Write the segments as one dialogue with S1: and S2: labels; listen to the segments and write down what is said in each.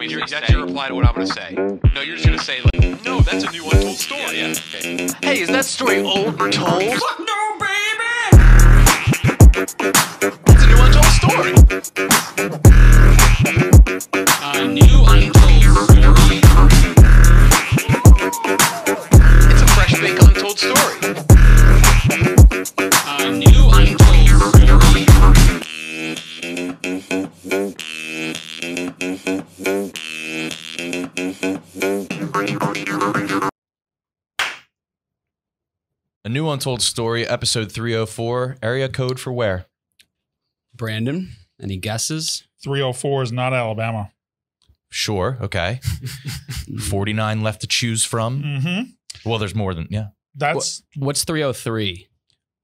S1: me to that's your reply to what I'm going to say. No, you're just going to say, like, no, that's a new untold story. Yeah, yeah. Okay. Hey, is that story old or told? Fuck no, baby! It's a new untold story.
S2: A new untold story,
S3: episode 304. Area code for where?
S4: Brandon, any guesses?
S5: 304 is not Alabama.
S3: Sure. Okay. 49 left to choose from.
S5: Mm-hmm.
S3: Well, there's more than, yeah.
S5: That's
S4: What's 303?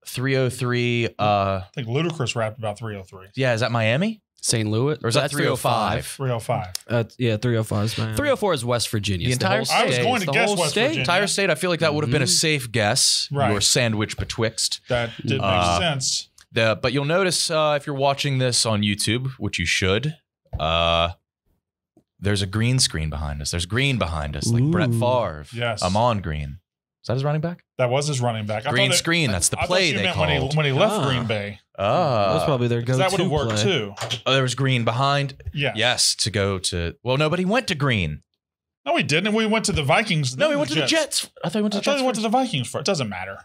S3: 303. Uh,
S5: I think Ludacris rapped about 303.
S3: yeah, is that Miami?
S4: St. Louis?
S3: Or is that 305?
S5: 305.
S6: Uh, yeah, 305 is my
S4: 304 is West Virginia.
S3: The
S4: It's
S3: entire
S4: whole
S3: state.
S5: I was
S4: state.
S5: going
S4: It's
S5: to
S4: the
S5: guess
S4: whole
S5: West
S4: state.
S5: Virginia.
S3: Entire state, I feel like that would have been a
S4: Mhm.
S3: safe guess.
S5: Right.
S3: Your sandwich betwixt.
S5: That did make
S3: Uh,
S5: sense.
S3: The, but you'll notice uh, if you're watching this on YouTube, which you should, uh, there's a green screen behind us. There's green behind us, like Brett
S6: Ooh.
S3: Favre.
S5: Yes.
S3: I'm on green. Is that his running back?
S5: That was his running back. I
S3: Green
S5: thought it-
S3: screen. That's the
S5: I
S3: play
S5: you
S3: they
S5: meant when he,
S3: called.
S5: when he left
S6: Ah.
S5: Green Bay.
S3: Ah,
S6: That's probably their
S5: 'Cause
S6: go-to
S5: that would have worked
S6: play.
S5: too.
S3: Oh, there was green behind.
S5: Yeah.
S3: Yes, to go to. Well, no, but he went to green.
S5: No, he didn't. We went to the Vikings.
S3: No,
S5: then
S3: he went to the Jets. I thought he went to the Jets.
S5: I thought
S3: Jets.
S5: he went to the Vikings first. It doesn't matter.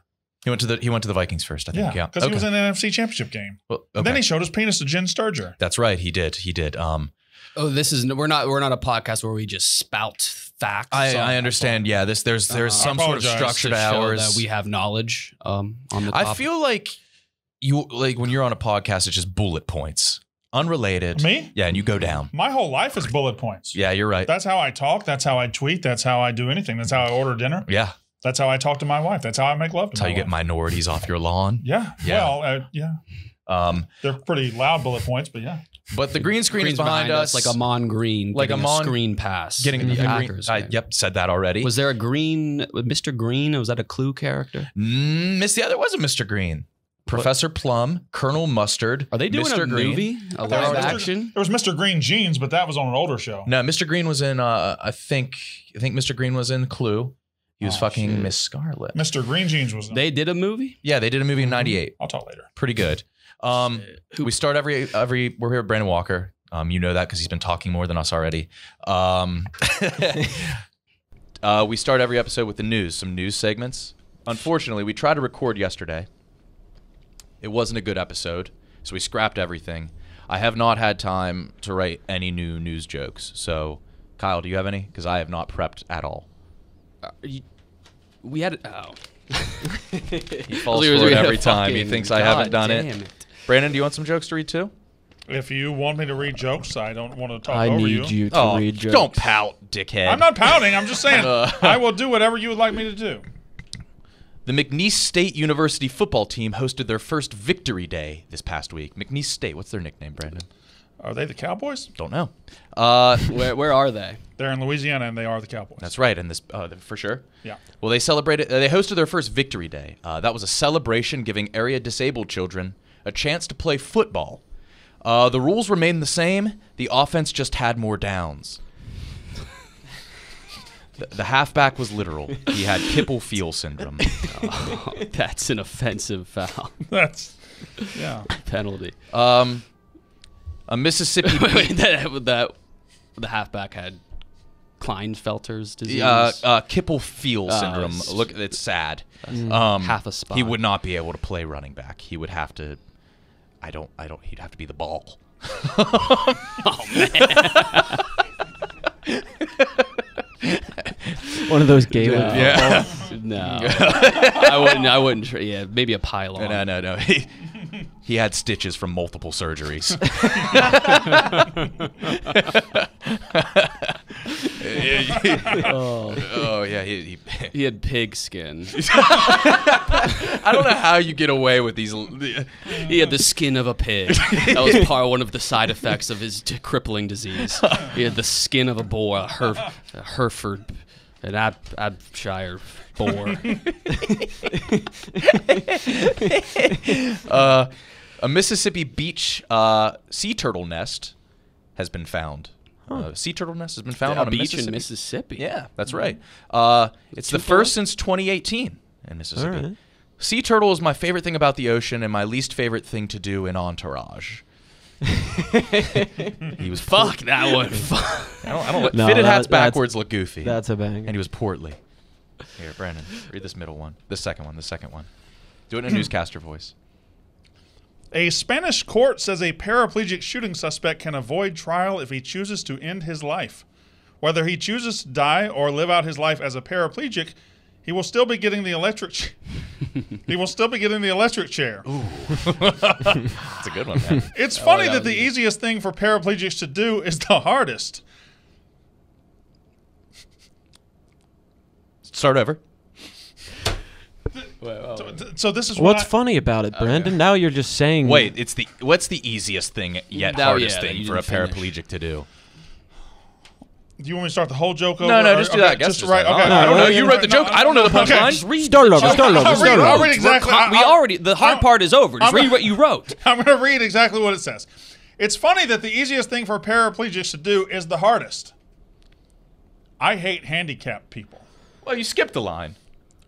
S3: He went to the he went to the Vikings first. I think.
S5: Yeah,
S3: Yeah,
S5: because he was in an NFC Championship game.
S3: Well,
S5: And then he showed his penis to Jenn Sterger.
S3: That's right. He did. He did. Um,
S4: Oh, this is we're not we're not a podcast where we just spout facts.
S3: I, I understand. Yeah, this there's there's
S4: Uh,
S3: some sort of
S5: apologize
S3: structure
S4: to
S3: to
S4: show
S3: ours.
S4: that we have knowledge um, on the
S3: I
S4: topic.
S3: feel like you like when you're on a podcast, it's just bullet points, unrelated.
S5: Me?
S3: Yeah, and you go down.
S5: My whole life is bullet points.
S3: Yeah, you're right.
S5: That's how I talk. That's how I tweet. That's how I do anything. That's how I order dinner.
S3: yeah,
S5: That's how I talk to my wife. That's how I make love to
S3: that's how
S5: my
S3: you get
S5: wife.
S3: minorities off your lawn.
S5: Yeah.
S3: Yeah.
S5: Well, uh, yeah.
S3: Um,
S5: They're pretty loud bullet points, but yeah.
S3: But the green screen
S4: Screen's
S3: is behind, us,
S4: like Ahman Green,
S3: Like
S4: getting
S3: Ahman-
S4: a screen pass,
S3: getting
S4: in
S3: the
S4: the
S3: green.
S4: Packers.
S3: I, yep, said that already.
S4: Was there a green, Mr. Green? Was that a Clue character?
S3: Mm, Miss yeah, there was a Mr. Green, Professor Plum, Colonel Mustard.
S4: Are they doing
S3: Mr.
S4: a
S3: Green.
S4: movie, a
S5: There
S4: live
S5: was Mr.
S4: action?
S5: There was Mr. Green Jeans, but that was on an older show.
S3: No, Mr. Green was in. Uh, I think I think Mr. Green was in Clue. He was
S5: Oh,
S3: fucking
S4: shit.
S3: Miss Scarlet.
S5: Mr. Green Jeans was.
S4: They did a movie.
S3: Yeah, they did a movie in '98.
S5: I'll talk later.
S3: Pretty good. Um,
S4: Who-
S3: we start every every. We're here with Brandon Walker. Um, you know that because he's been talking more than us already. Um, uh, we start every episode with the news, some news segments. Unfortunately, we tried to record yesterday. It wasn't a good episode, so we scrapped everything. I have not had time to write any new news jokes. So, Kyle, do you have any? Because I have not prepped at all.
S4: Uh, you- we had oh.
S3: He falls for it every time. He thinks I haven't done it.
S4: Damn
S3: Brandon, do you want some jokes to read too?
S5: If you want me to read jokes, I don't want to talk
S6: I
S5: over
S6: need you, to
S3: oh,
S6: read jokes.
S3: don't pout, dickhead.
S5: I'm not pouting. I'm just saying
S3: Uh.
S5: I will do whatever you would like me to do.
S3: The McNeese State University football team hosted their first victory day this past week. McNeese State, what's their nickname, Brandon?
S5: Are they the Cowboys?
S3: Don't know. Uh,
S4: Where where are they?
S5: They're in Louisiana and they are the Cowboys.
S3: that's right, and this uh, for sure.
S5: yeah.
S3: Well, they celebrated. Uh, they hosted their first victory day. Uh, that was a celebration giving area disabled children a chance to play football. Uh, the rules remained the same. The offense just had more downs. the, the halfback was literal. He had Kipple-Feel syndrome.
S4: Oh, that's an offensive foul
S5: That's yeah.
S4: penalty.
S3: Um, a Mississippi.
S4: Wait, wait, that, that the halfback had Klinefelter's disease.
S3: uh, uh, Kipple-Feel
S4: Uh,
S3: syndrome.
S4: s-
S3: Look, it's sad. Um,
S4: half a spot.
S3: He would not be able to play running back. He would have to. I don't. I don't. He'd have to be the ball.
S4: Oh man.
S6: One of those gay
S4: No.
S6: ones.
S3: Yeah.
S4: no, I wouldn't. I wouldn't. Try, yeah, maybe a pylon.
S3: No, no, no. He, he had stitches from multiple surgeries.
S4: Oh,
S3: oh yeah, he, he,
S4: he had pig skin.
S3: I don't know how you get away with these.
S4: He had the skin of a pig. That was part one of the side effects of his d- crippling disease. He had the skin of a boar, a, Herf, a Hereford, an Ab, Abshire boar.
S3: Uh, a Mississippi beach uh, sea turtle nest has been found. Uh, sea turtle nest has been found
S4: a
S3: on a
S4: beach
S3: Mississippi.
S4: in Mississippi.
S3: Yeah, that's right. Uh, it's the first since 2018 in Mississippi.
S6: Right.
S3: Sea turtle is my favorite thing about the ocean and my least favorite thing to do in Entourage. he was
S4: Fuck that one. Fuck.
S3: I don't, I don't
S6: No,
S3: fitted
S6: that-
S3: hats backwards look goofy.
S6: That's a bang.
S3: and he was portly. Here, Brandon, read this middle one. The second one. The second one. Do it in a newscaster voice.
S5: A Spanish court says a paraplegic shooting suspect can avoid trial if he chooses to end his life. Whether he chooses to die or live out his life as a paraplegic, he will still be getting the electric. Ch- he will still be getting the electric chair.
S3: That's a good one, man.
S5: It's funny
S4: that
S5: that the easiest thing for paraplegics to do is the hardest.
S3: Start over.
S5: So, so this is
S6: What's
S5: what I-
S6: funny about it, Brandon? Now you're just saying.
S3: Wait, it's the what's the easiest thing yet
S4: No,
S3: hardest
S4: yeah,
S3: thing for a
S4: finish.
S3: paraplegic to do?
S5: Do you want me to start the whole joke over?
S3: No, no, just do
S5: okay,
S3: that. Guess
S5: Just
S3: just
S5: right. Okay.
S6: No,
S5: I don't
S6: no,
S5: know.
S6: you
S3: wrote the joke. I don't know the
S5: Okay.
S3: punchline.
S4: Just read
S6: Start
S4: the
S6: over,
S4: joke.
S6: start over,
S5: I'll
S6: start
S5: read,
S6: over.
S5: I'll exactly.
S4: Con- we
S5: I'll-
S4: already the hard
S5: I'm-
S4: part is over. Just
S5: I'm-
S4: read what you wrote.
S5: I'm going to read exactly what it says. It's funny that the easiest thing for paraplegics to do is the hardest. I hate handicapped people.
S3: Well, you skipped the line.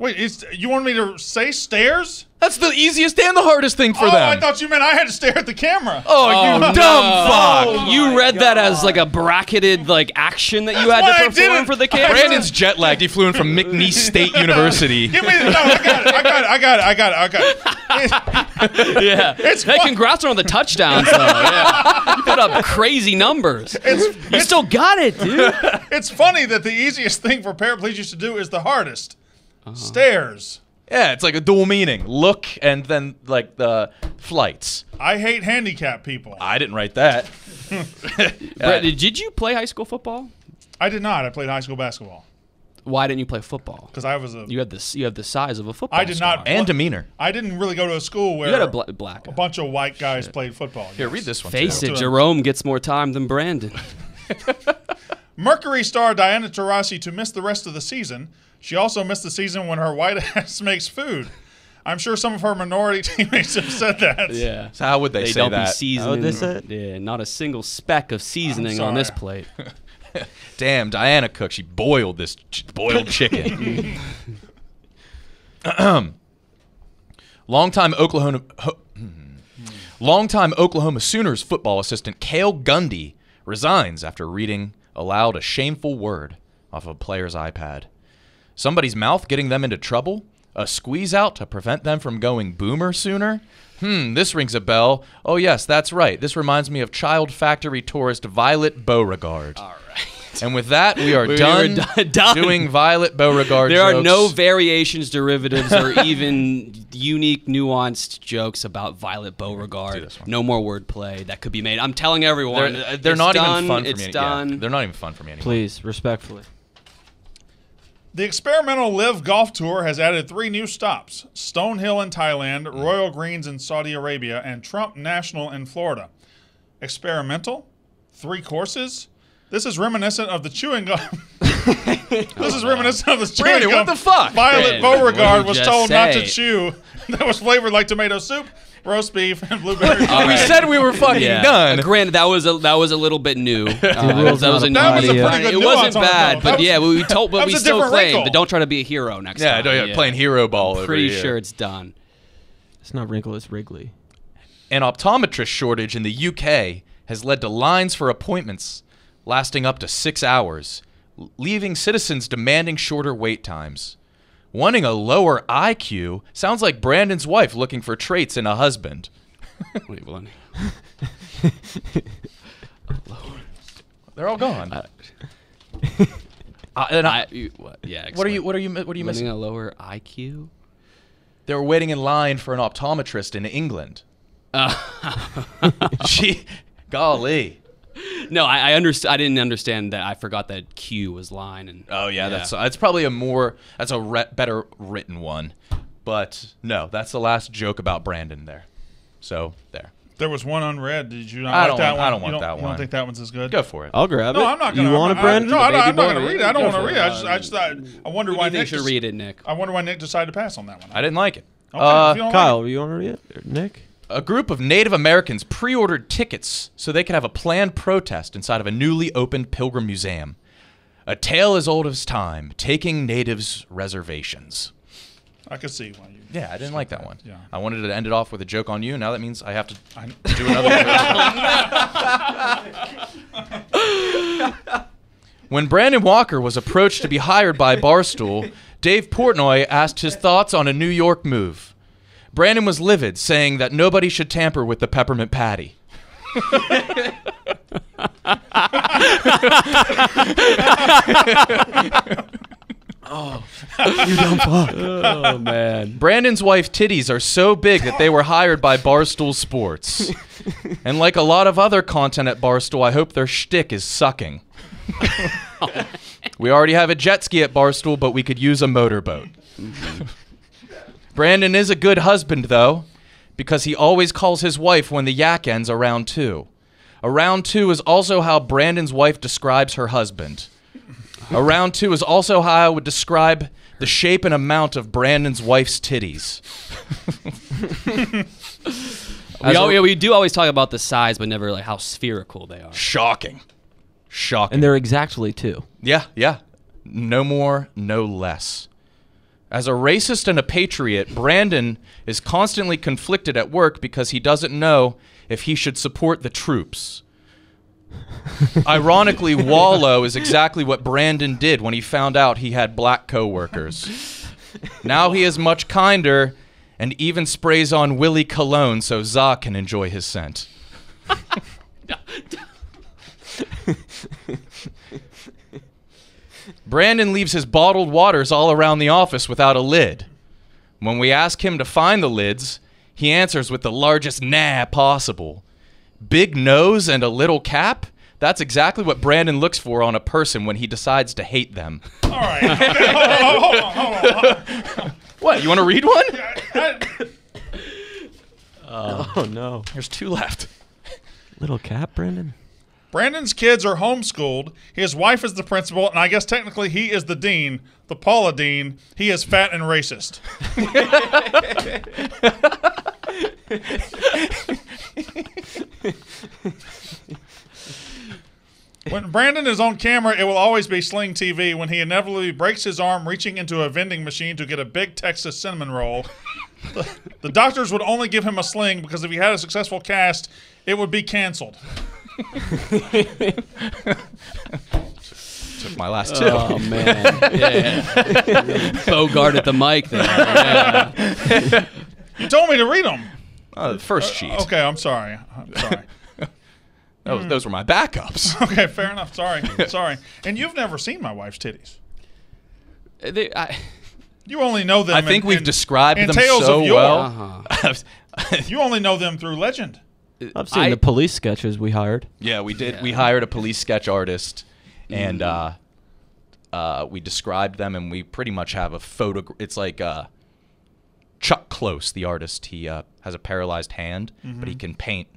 S5: Wait, is, you want me to say stairs?
S3: That's the easiest and the hardest thing for
S5: oh,
S3: them.
S5: I thought you meant I had to stare at the camera.
S3: oh, oh you
S4: no.
S3: dumb oh fuck!
S4: you read that as like a bracketed like action that you had to perform for the
S5: I
S4: camera.
S3: Brandon's jet lagged. He flew in from McNeese State University.
S5: Give me no. I got it. I got it. I got it. I got it. I got it.
S4: yeah.
S5: It's
S4: hey,
S5: fun-
S4: congrats on the touchdowns though. Yeah. You put up crazy numbers.
S5: It's,
S4: You still got it, dude.
S5: it's funny that the easiest thing for paraplegics to do is the hardest.
S3: Uh-huh.
S5: Stairs.
S3: Yeah, it's like a dual meaning. Look and then like the flights.
S5: I hate handicapped people.
S3: I didn't write that.
S4: Brett, did you play high school football?
S5: I did not. I played high school basketball
S4: Why didn't you play football?
S5: because I was a.
S4: You had this. You have the size of a football.
S5: I did not-
S4: star.
S3: and demeanor.
S5: I didn't really go to a school where
S4: You had a bla- black.
S5: a bunch of white guys played football.
S3: Here, read this one.
S4: Face
S3: too.
S4: it, Jerome gets more time than Brandon.
S5: Mercury star Diana Taurasi to miss the rest of the season. She also missed the season when her white ass makes food. I'm sure some of her minority teammates have said that.
S4: Yeah.
S3: So how would they,
S4: They
S3: say
S4: don't be
S3: that?
S4: seasoning.
S6: they say it?
S4: Yeah, not a single speck of seasoning on this plate.
S3: Damn, Diana Cook. She boiled this ch- boiled chicken. Longtime Oklahoma. Ho- hmm. Longtime Oklahoma Sooners football assistant Cale Gundy resigns after reading aloud a shameful word off a player's iPad. Somebody's mouth getting them into trouble? A squeeze out to prevent them from going boomer sooner? Hmm, this rings a bell. Oh, yes, that's right. This reminds me of child factory tourist Violet Beauregarde. All right. And with that, we are
S4: We
S3: done,
S4: are do- done.
S3: doing Violet Beauregarde
S4: There are no variations, derivatives, or even unique, nuanced jokes about Violet Beauregarde.
S3: this one.
S4: No more wordplay that could be made. I'm telling everyone.
S3: They're, they're
S4: it's
S3: not
S4: done,
S3: even fun for
S4: it's
S3: me. any-
S4: done.
S3: Yeah, they're not even fun for me anymore.
S6: Please, respectfully.
S5: The experimental LIV Golf Tour has added three new stops Stonehill in Thailand, Royal Greens in Saudi Arabia, and Trump National in Florida. Experimental? Three courses? This is reminiscent of the chewing gum. this is reminiscent of the chewing
S3: Brandon,
S5: gum.
S3: what the fuck?
S5: Violet
S4: Brandon, Beauregarde
S5: was told
S4: just
S5: not to chew. that was flavored like tomato soup, roast beef, and blueberry
S3: We said we were fucking
S4: Yeah.
S3: done.
S4: Uh, granted, that was a that was a little bit new. Uh,
S6: rules
S4: that was
S6: not
S4: a
S5: That was a pretty good
S4: It wasn't
S5: on it,
S4: bad,
S5: though.
S4: but
S5: That was-
S4: yeah, we told,
S5: that
S4: but
S5: was
S4: we
S5: a
S4: still
S5: different
S4: claim
S5: wrinkle.
S4: that don't try to be a hero next
S3: yeah,
S4: time.
S3: don't- yeah, playing hero ball. over
S4: Pretty
S3: here.
S4: sure it's done.
S6: It's not wrinkle, it's Wrigley.
S3: An optometrist shortage in the UK has led to lines for appointments lasting up to six hours, l- leaving citizens demanding shorter wait times. Wanting a lower IQ sounds like Brandon's wife looking for traits in a husband.
S4: Do?
S3: They're all gone.
S4: Uh,
S3: Uh, and I-
S4: I, you- what? Yeah.
S3: what are you? What are you? What are you
S4: Wanting
S3: missing?
S4: a lower IQ?
S3: They were waiting in line for an optometrist in England.
S4: Uh,
S3: Gee, golly.
S4: No, I, I understand. I didn't understand that. I forgot that Q was line and.
S3: Oh yeah, that's that's probably a more that's a re- better written one. But no, that's the last joke about Brandon there. So there,
S5: There was one unread. Did you not
S3: I
S5: like
S3: don't
S5: that
S3: want-
S5: one?
S3: I don't
S5: You
S3: want that one.
S5: You don't think that one's as good?
S3: go for it.
S6: I'll grab it.
S5: No, I'm not gonna.
S6: You want
S5: I,
S6: it, Brandon?
S5: No,
S4: I'm
S5: not going to read it. I don't want to read
S4: it.
S5: it. I just, I just thought. I wonder
S4: Who
S5: why Nick.
S4: should
S5: just-
S4: read it, Nick?
S5: I wonder why Nick decided to pass on that one.
S3: I didn't like it.
S5: Okay,
S3: uh,
S5: if you don't like
S6: Kyle, you want to read it? Nick?
S3: A group of Native Americans pre ordered tickets so they could have a planned protest inside of a newly opened Pilgrim Museum. A tale as old as time, taking natives' reservations.
S5: I can see why you.
S3: Yeah, I didn't like that one.
S5: Yeah.
S3: I wanted to end it off with a joke on you. Now that means I have to
S5: I,
S3: do another when Brandon Walker was approached to be hired by Barstool, Dave Portnoy asked his thoughts on a New York move. Brandon was livid, saying that nobody should tamper with the peppermint patty.
S4: Oh you dumb fuck. Oh, man.
S3: Brandon's wife titties are so big that they were hired by Barstool Sports. and like a lot of other content at Barstool, I hope their shtick is sucking. we already have a jet ski at Barstool, but we could use a motorboat. Mm-hmm. Brandon is a good husband, though, because he always calls his wife when the yak ends around two. Around two is also how Brandon's wife describes her husband. Around two is also how I would describe the shape and amount of Brandon's wife's titties.
S4: We,
S3: As
S4: al- we do always talk about the size, but never like how spherical they are.
S3: Shocking. Shocking.
S6: And they're exactly two.
S3: Yeah, yeah. No more, no less. As a racist and a patriot, Brandon is constantly conflicted at work because he doesn't know if he should support the troops. Ironically, Wallow is exactly what Brandon did when he found out he had black coworkers. Now he is much kinder and even sprays on Willie cologne so Za can enjoy his scent. Brandon leaves his bottled waters all around the office without a lid. When we ask him to find the lids, he answers with the largest nah possible. Big nose and a little cap? That's exactly what Brandon looks for on a person when he decides to hate them.
S5: all right. Hold on, hold on, hold on.
S3: What, you want to read one?
S5: I-
S6: oh no.
S3: There's two left.
S6: Little cap, Brandon.
S5: Brandon's kids are homeschooled. His wife is the principal, and I guess technically he is the dean, the Paula Deen. He is fat and racist. when Brandon is on camera, it will always be Sling TV when he inevitably breaks his arm reaching into a vending machine to get a big Texas cinnamon roll. The, doctors would only give him a sling because if he had a successful cast, it would be canceled.
S3: Took my last two.
S4: Oh man, yeah. Bogart at the mic there. Yeah.
S5: You told me to read them.
S3: Uh, the first uh, sheet.
S5: Okay, I'm sorry. I'm sorry.
S3: That was, those were my backups.
S5: Okay, fair enough. Sorry, sorry. And you've never seen my wife's titties.
S4: Uh, they- I-
S5: You only know them.
S3: I think
S5: in-
S3: we've
S5: in-
S3: described
S5: in
S3: them
S5: Tales
S3: so
S5: of Yore.
S3: well.
S4: uh-huh.
S5: You only know them through legend.
S6: I've seen
S4: I-
S6: the police sketches we hired.
S3: Yeah, we did. We hired a police sketch artist, and uh, uh, we described them, and we pretty much have a photo. It's like uh, Chuck Close, the artist. He uh, has a paralyzed hand, but he can paint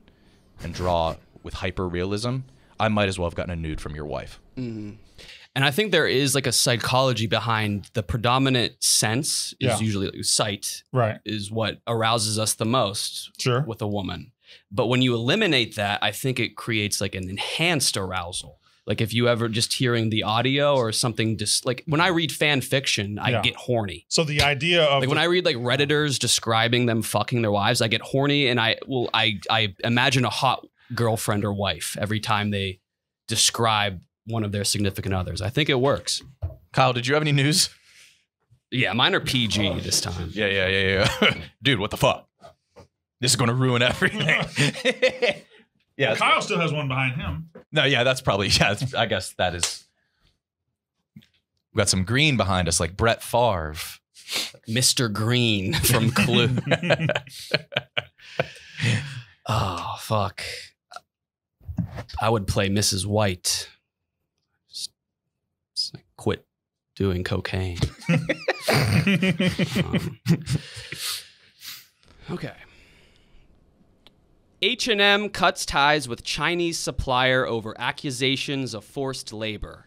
S3: and draw with hyper realism. I might as well have gotten a nude from your wife.
S4: And I think there is like a psychology behind the predominant sense is
S5: Yeah.
S4: usually like, sight
S5: Right.
S4: is what arouses us the most
S5: Sure.
S4: with a woman. But when you eliminate that, I think it creates like an enhanced arousal. Like if you ever just hearing the audio or something just like when I read fan fiction, I
S5: Yeah.
S4: get horny.
S5: So the idea of
S4: Like when
S5: the-
S4: I read like redditors describing them fucking their wives, I get horny and I will I I imagine a hot girlfriend or wife every time they describe one of their significant others. I think it works.
S3: Kyle, did you have any news?
S4: Yeah, mine are PG this time.
S3: Yeah, yeah, yeah, yeah. Dude, what the fuck? This is going to ruin everything. yeah. it's-
S5: Kyle still has one behind him.
S3: No, yeah, that's probably yeah. It's, I guess that is. We got some green behind us, like Brett Favre.
S4: Mr. Green from Clue. oh fuck. I would play Mrs. White. Just- just, like, quit doing cocaine. Um, okay. H&M cuts ties with Chinese supplier over accusations of forced labor.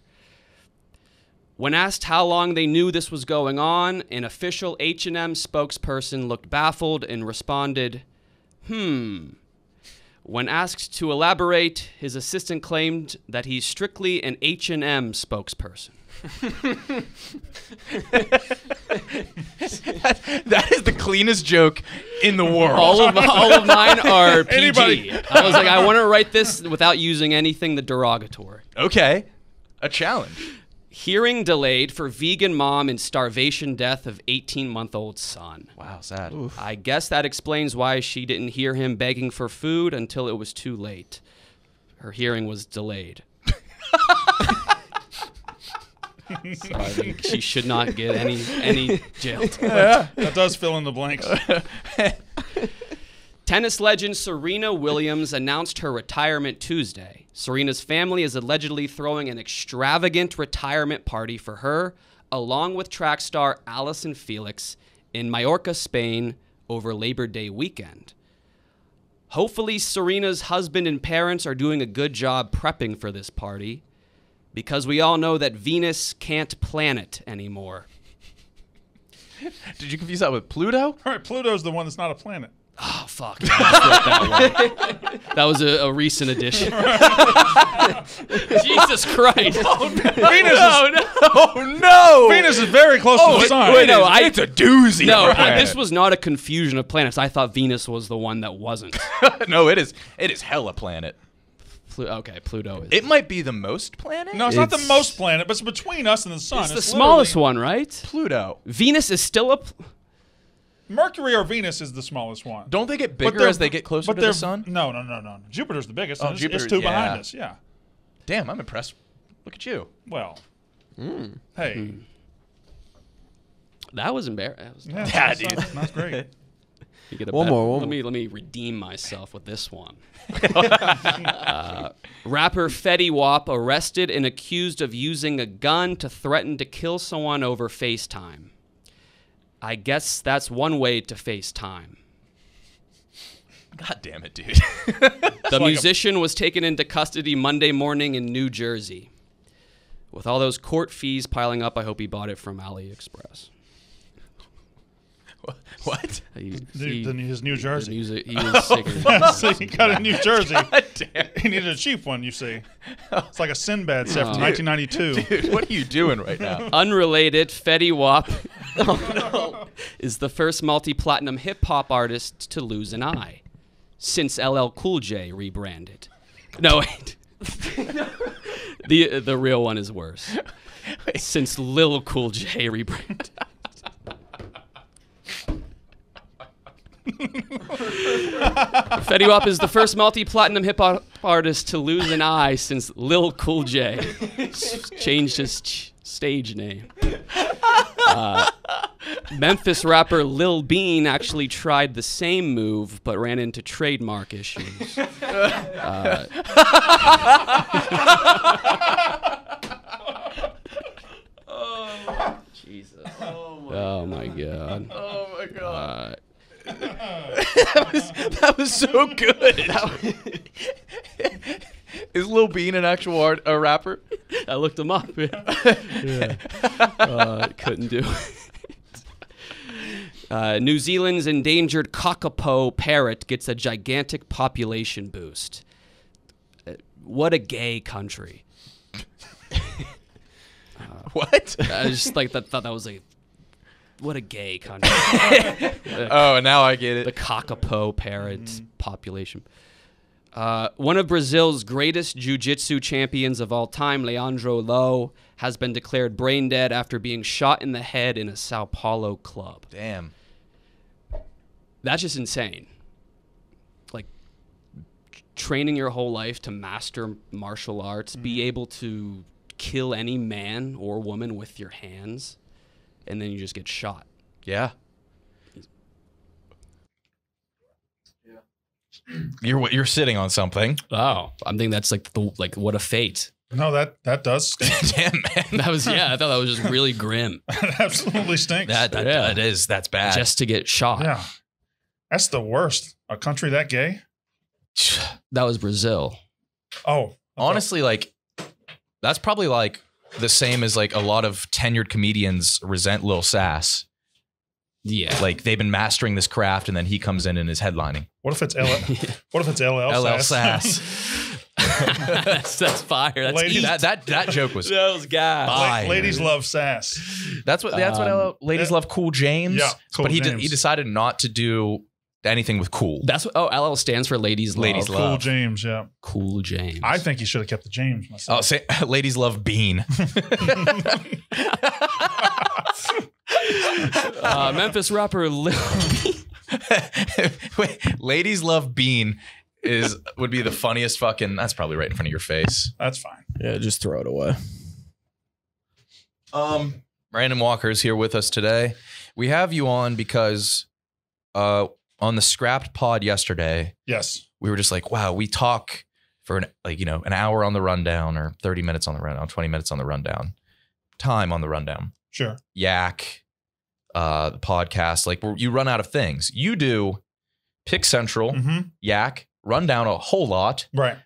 S4: When asked how long they knew this was going on, an official H&M spokesperson looked baffled and responded, Hmm. When asked to elaborate, his assistant claimed that he's strictly an H&M spokesperson.
S3: that is the cleanest joke in the world.
S4: All of all of mine are PG.
S5: Anybody-
S4: I was like, I want to write this without using anything the derogatory.
S3: okay, a challenge.
S4: Hearing delayed for vegan mom in starvation death of 18-month-old son.
S3: Wow, sad.
S4: I guess that explains why she didn't hear him begging for food until it was too late. Her hearing was delayed. so I think she should not get any any jail time.
S5: That does fill in the blanks.
S4: Tennis legend Serena Williams announced her retirement Tuesday. Serena's family is allegedly throwing an extravagant retirement party for her, along with track star Allyson Felix, in Mallorca, Spain, over Labor Day weekend. Hopefully, Serena's husband and parents are doing a good job prepping for this party, because we all know that Venus can't planet anymore.
S3: Did you confuse that with Pluto?
S5: All right, Pluto's the one that's not a planet.
S4: Oh fuck! I just wrote that, one. That was a, a recent addition. Jesus Christ!
S5: Oh, Venus, is,
S3: oh, oh no!
S5: Venus is very close to oh, the sun.
S4: wait, no, I-
S3: it's a doozy.
S4: No,
S3: of a
S4: I,
S3: planet.
S4: this was not a confusion of planets. I thought Venus was the one that wasn't.
S3: no, it is. It is hella planet.
S4: Plu- okay, Pluto is.
S3: It might be the most planet.
S5: No, it's, not the most planet, but it's between us and the sun.
S4: it's the
S5: It's
S4: smallest one, right?
S3: Pluto.
S4: Venus is still a. Pl-
S5: Mercury or Venus is the smallest one.
S3: Don't they get bigger as they get closer
S5: but
S3: to the sun?
S5: No, no, no, no. Jupiter's the biggest.
S3: Oh,
S5: and it's, it's two
S3: yeah.
S5: behind us. Yeah.
S3: Damn, I'm impressed. Look at you.
S5: Well.
S3: Hmm.
S5: Hey.
S4: that was embarrassing.
S5: Yeah,
S3: Yeah,
S5: that's,
S3: dude.
S5: That's, that's great.
S4: You get a
S6: One
S4: bet-
S6: more, one
S4: let
S6: more.
S4: me let me redeem myself with this one. uh, rapper Fetty Wap arrested and accused of using a gun to threaten to kill someone over FaceTime. I guess that's one way to FaceTime.
S3: God damn it, dude.
S4: The musician was taken into custody Monday morning in New Jersey. With all those court fees piling up, I hope he bought it from AliExpress.
S3: What?
S4: He,
S5: The,
S4: he-
S5: the, his New
S4: the
S5: Jersey.
S4: music- he was sick of-
S5: so he got a New Jersey.
S3: God damn.
S5: He needed a cheap one, you see. It's like a Sinbad set from
S4: Oh.
S5: 1992.
S3: Dude, what are you doing right now?
S4: Unrelated, Fetty Wap is the first multi-platinum hip hop artist to lose an eye since LL Cool J rebranded. No, wait. the the real one is worse. Since Lil Cool J rebranded. Fetty Wap is the first multi-platinum hip hop artist to lose an eye since Lil Cool J changed his ch- stage name. Uh, Memphis rapper Lil Bean actually tried the same move but ran into trademark issues. Uh, Jesus. Oh my god.
S3: Oh my god.
S4: Uh,
S3: that, was, that was so good. Is Lil Bean an actual art, a rapper?
S4: I looked him up. Yeah. Uh, couldn't do it. Uh, New Zealand's endangered kakapo parrot gets a gigantic population boost. Uh, what a gay country.
S3: What?
S4: I just like that, thought that was a what a gay country.
S3: Oh, now I get it.
S4: the kakapo parrot population. Uh, one of Brazil's greatest jiu-jitsu champions of all time, Leandro Lo, has been declared brain dead after being shot in the head in a Sao Paulo club.
S3: Damn.
S4: That's just insane. Like training your whole life to master martial arts, be able to kill any man or woman with your hands, and then you just get shot.
S3: Yeah. You're you're sitting on something.
S4: Oh, I'm thinking that's like the like what a fate.
S5: No, that that does stink.
S3: Damn man.
S4: That was yeah. I thought that was just really grim,
S5: that absolutely stinks.
S3: That that,
S4: Yeah.
S3: that is that's bad.
S4: just to get shot.
S5: yeah. That's the worst. A country that gay?
S4: That was Brazil.
S5: Oh.
S3: honestly like that's probably like the same as like a lot of tenured comedians resent Lil Sass.
S4: Yeah.
S3: Like they've been mastering this craft, and then he comes in and is headlining.
S5: What if it's L? what if it's LL?
S3: LL
S5: Sass?
S3: Sass.
S4: that's, that's fire. That's
S5: Ladies-
S3: that that that joke was.
S4: Those guys.
S5: La-
S3: Fire.
S5: ladies love sass.
S3: That's what that's what
S4: Um,
S3: LL ladies
S5: yeah.
S3: love. Cool James.
S5: Yeah, Cool
S3: but he de- he decided not to do anything with cool.
S4: That's what. Oh, LL stands for ladies.
S3: Ladies
S4: love.
S3: love.
S5: Cool James. Yeah,
S4: Cool James.
S5: I think he should have kept the James myself.
S3: Oh, say ladies love Bean.
S4: uh, Memphis rapper Lil.
S3: Wait, ladies love Bean is would be the funniest fucking. That's probably right in front of your face.
S5: That's fine.
S6: Yeah, just throw it away.
S3: Um, Brandon Walker is here with us today. We have you on because, uh, on the scrapped pod yesterday,
S5: Yes.
S3: we were just like, wow, we talk for an like you know an hour on the rundown or thirty minutes on the rundown, twenty minutes on the rundown, time on the rundown.
S5: Sure.
S3: Yak, uh, the podcast. Like you run out of things. You do Pick Central,
S5: hmm
S3: Yak, run down a whole lot,
S5: Right.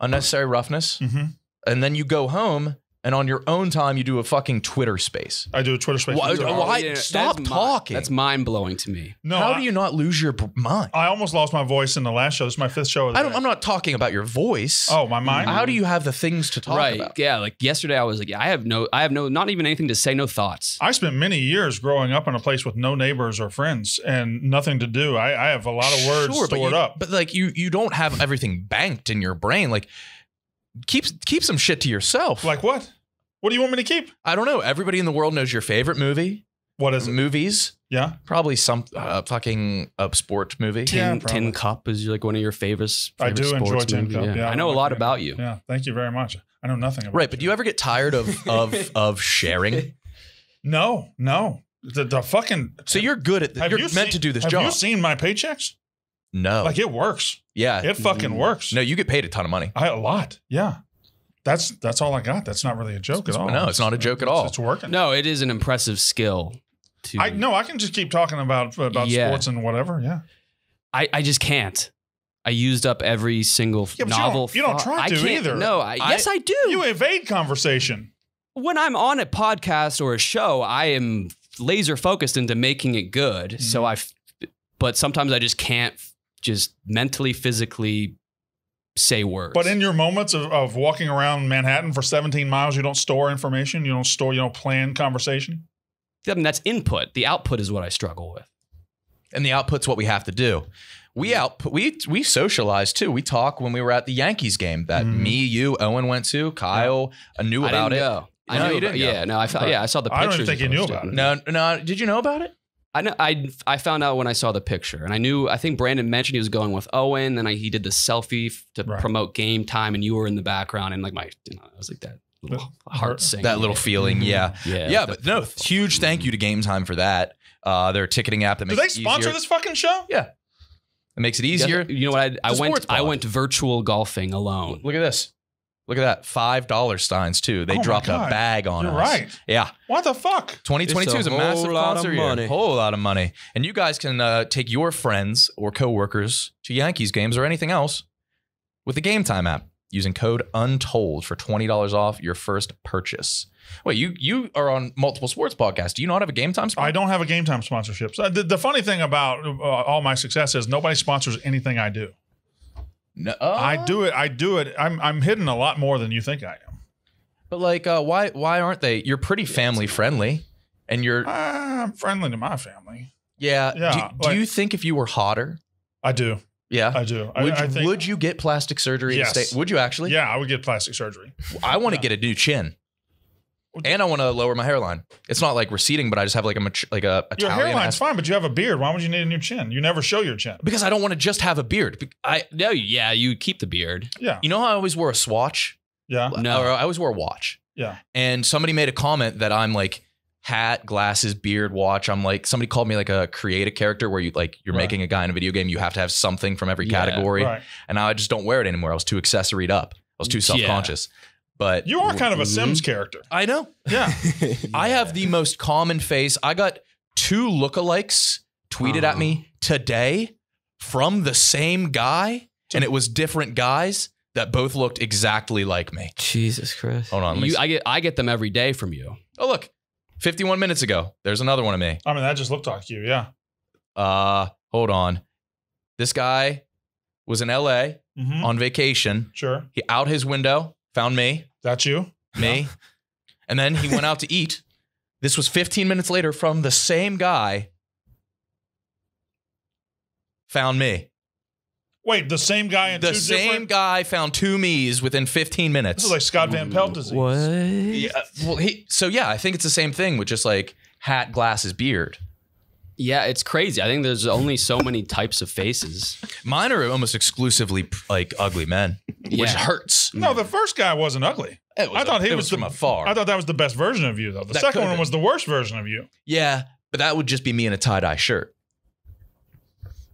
S3: unnecessary roughness,
S5: hmm
S3: and then you go home and on your own time you do a fucking Twitter space.
S5: I do a Twitter space.
S3: Why-
S5: once a month.
S3: why- oh,
S4: Yeah,
S3: stop
S4: that's mi-
S3: talking.
S4: that's mind blowing to me.
S5: No,
S3: How
S5: I,
S3: do you not lose your mind?
S5: I almost lost my voice in the last show. This is my fifth show. Of the
S3: I don't, I'm not talking about your voice.
S5: Oh, my mind.
S3: How do you have the things to talk
S4: right.
S3: about?
S4: Yeah. Like yesterday, I was like, I have no, I have no, not even anything to say. No thoughts.
S5: I spent many years growing up in a place with no neighbors or friends and nothing to do. I, I have a lot of words
S3: Sure, but
S5: stored
S3: you-
S5: up.
S3: But like you, you don't have everything banked in your brain. Like keep keep some shit to yourself.
S5: like what? What do you want me to keep?
S3: I don't know. Everybody in the world knows your favorite movie.
S5: What is it?
S3: Movies,
S5: Yeah.
S3: probably some uh, fucking uh, sport movie.
S5: Yeah,
S4: Tin,
S5: probably.
S4: Tin Cup is like one of your favorites.
S5: I do enjoy
S4: sports
S5: Tin
S4: movie.
S5: Cup. Yeah.
S4: I know a lot about you.
S5: Yeah. Thank you very much. I know nothing about
S3: Right, but do you ever get tired of of of sharing?
S5: No, no. The, the fucking.
S3: So you're good at the,
S5: Have
S3: you're
S5: you
S3: meant
S5: seen-
S3: to do this
S5: have
S3: job.
S5: Have you seen my paychecks?
S3: No,
S5: Like it works.
S3: yeah,
S5: It fucking works.
S3: no, you get paid a ton of money.
S5: I a lot. Yeah. That's that's all I got. That's not really a joke at all.
S3: No, it's not a joke at all.
S5: It's working.
S4: No, it is an impressive skill. To
S5: I no, I can just keep talking about about
S4: Yeah.
S5: sports and whatever. Yeah.
S4: I, I just can't. I used up every single
S5: Yeah, but you
S4: novel.
S5: don't- you don't try
S4: I
S5: to
S4: can't-
S5: either.
S4: No, I,
S3: I-
S4: yes, I do.
S5: You evade conversation.
S4: when I'm on a podcast or a show, I am laser focused into making it good.
S5: Mm-hmm.
S4: So I, f- but sometimes I just can't just mentally, physically say words.
S5: But in your moments of, of walking around Manhattan for 17 miles, you don't store information. You don't store. You don't plan conversation.
S4: I mean, that's input. The output is what I struggle with.
S3: and the output's what we have to do. We output we we socialize too. We talk when we were at the Yankees game that
S5: Mhm.
S3: me, you, Owen went to. Kyle uh, knew
S4: I
S3: about
S4: didn't
S3: it.
S4: go. I
S3: No,
S4: knew
S3: you
S4: about-
S3: didn't go.
S4: Yeah, no, I saw. Yeah, I saw the picture.
S5: I don't think you knew about
S4: posted.
S5: it.
S3: No, no. Did you know about it?
S4: I know. I I found out when I saw the picture, and I knew. I think Brandon mentioned he was going with Owen. and I, he did the selfie f- to
S5: Right.
S4: promote game time, and you were in the background, and like my, you know, I was like that little
S5: The-
S4: heart sing.
S3: That little feeling, yeah,
S4: yeah,
S3: yeah. But no, huge thank you to Game Time for that. Uh, their ticketing app that
S5: Do
S3: makes
S5: they sponsor
S3: easier.
S5: this fucking show?
S3: Yeah, it makes it
S4: Yeah,
S3: easier.
S4: You know what? I, I went.
S3: sports
S4: I went virtual golfing alone.
S3: Look at this. Look at that. Five dollar steins too. They
S5: Oh
S3: dropped a bag on
S5: You're
S3: us.
S5: right.
S3: Yeah.
S5: What the fuck?
S3: 2022
S6: a
S3: is a massive
S6: lot of
S3: concert year.
S6: money.
S3: Whole lot of money. And you guys can uh, take your friends or coworkers to Yankees games or anything else with the Game Time app using code UNTOLD for $20 off your first purchase. Wait, you you are on multiple sports podcasts. Do you not have a Game Time spot?
S5: I don't have a game time sponsorship. So the, the funny thing about uh, all my success is nobody sponsors anything I do.
S3: No,
S5: I do it. I do it. I'm I'm hidden a lot more than you think I am.
S3: But like uh, why why aren't they? You're pretty family friendly and you're
S5: Uh, I'm friendly to my family.
S3: yeah,
S5: yeah,
S3: do, do you think if you were hotter?
S5: I do.
S3: Yeah.
S5: I do.
S3: Would,
S5: I
S3: you,
S5: think,
S3: would you get plastic surgery
S5: Yes.
S3: stay? Would you actually?
S5: Yeah, I would get plastic surgery.
S3: I want to get a new chin. And I want to lower my hairline. It's not like receding, but I just have like a mat- like a
S5: Your
S3: Italian
S5: hairline's
S3: ass-
S5: fine, but you have a beard. Why would you need a new chin? You never show your chin.
S3: because I don't want to just have a beard. Be- I
S4: No, yeah, you keep the beard.
S5: Yeah.
S3: you know how I always wore a swatch?
S5: Yeah.
S4: No.
S3: Or I always wore a watch.
S5: Yeah.
S3: And somebody made a comment that I'm like hat, glasses, beard, watch. I'm like somebody called me like a create a character where you like you're
S5: Right.
S3: making a guy in a video game, you have to have something from every
S4: Yeah,
S3: category.
S5: Right.
S3: And now I just don't wear it anymore. I was too accessoried up. I was too
S4: Yeah.
S3: self-conscious. But
S5: You are kind of a
S4: Mhm.
S5: Sims character.
S3: I know.
S5: Yeah.
S3: I have the most common face. I got two lookalikes tweeted at me today from the same guy, and it was different guys that both looked exactly like me.
S6: Jesus Christ.
S3: Hold on.
S4: You. I get I get them every day from you.
S3: oh, look. 51 minutes ago. There's another one of me.
S5: I mean, that just looked like you. Yeah.
S3: Uh, hold on. This guy was in LA
S5: hmm
S3: on vacation.
S5: Sure.
S3: He out his window, found me,
S5: That you.
S3: me, and then he went out to eat. This was 15 minutes later from the same guy. Found me.
S5: Wait, the same guy in
S3: The
S5: two
S3: same
S5: different.
S3: guy found two me's within 15 minutes.
S5: This is like Scott Van Pelt disease.
S6: What?
S3: Yeah, well, he, so yeah, I think it's the same thing with just like hat, glasses, beard.
S4: Yeah, it's crazy. I think there's only so many types of faces.
S3: Mine are almost exclusively like ugly men, which hurts.
S5: No, the first guy wasn't ugly.
S3: It was
S5: I thought
S3: a-
S5: he
S3: it
S5: was,
S3: was
S5: the,
S3: from afar.
S5: I thought that was the best version of you, though. The
S3: That
S5: second one
S3: been.
S5: was the worst version of you.
S3: Yeah, but that would just be me in a tie dye shirt.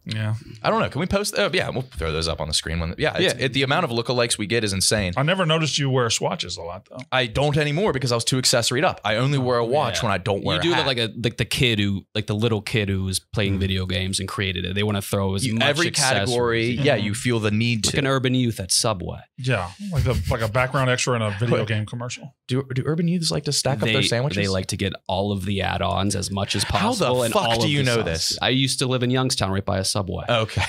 S5: Yeah.
S3: I don't know. Can we post? Oh, yeah, we'll throw those up on the screen. When yeah, it's,
S4: Yeah.
S3: It, the amount of lookalikes we get is insane.
S5: I never noticed you wear swatches a lot, though.
S3: I don't anymore because I was too accessoried up. I only wear a oh, watch
S4: yeah.
S3: when I don't wear.
S4: You
S3: a
S4: do
S3: hat.
S4: look like a like the kid who like the little kid who was playing mm-hmm. video games and created it. They want to throw as
S3: You-
S4: much
S3: every category.
S4: accessories.
S3: Yeah, you feel the need
S4: like
S3: to.
S4: an urban youth at Subway.
S5: Yeah, like a like a background extra in a video game commercial.
S3: do, do urban youths like to stack up their sandwiches?
S4: they like to get all of the add-ons as much as possible.
S3: How the
S4: and
S3: fuck
S4: all
S3: do
S4: of
S3: you know
S4: sauce.
S3: this?
S4: I used to live in Youngstown, right by a Subway.
S3: Okay,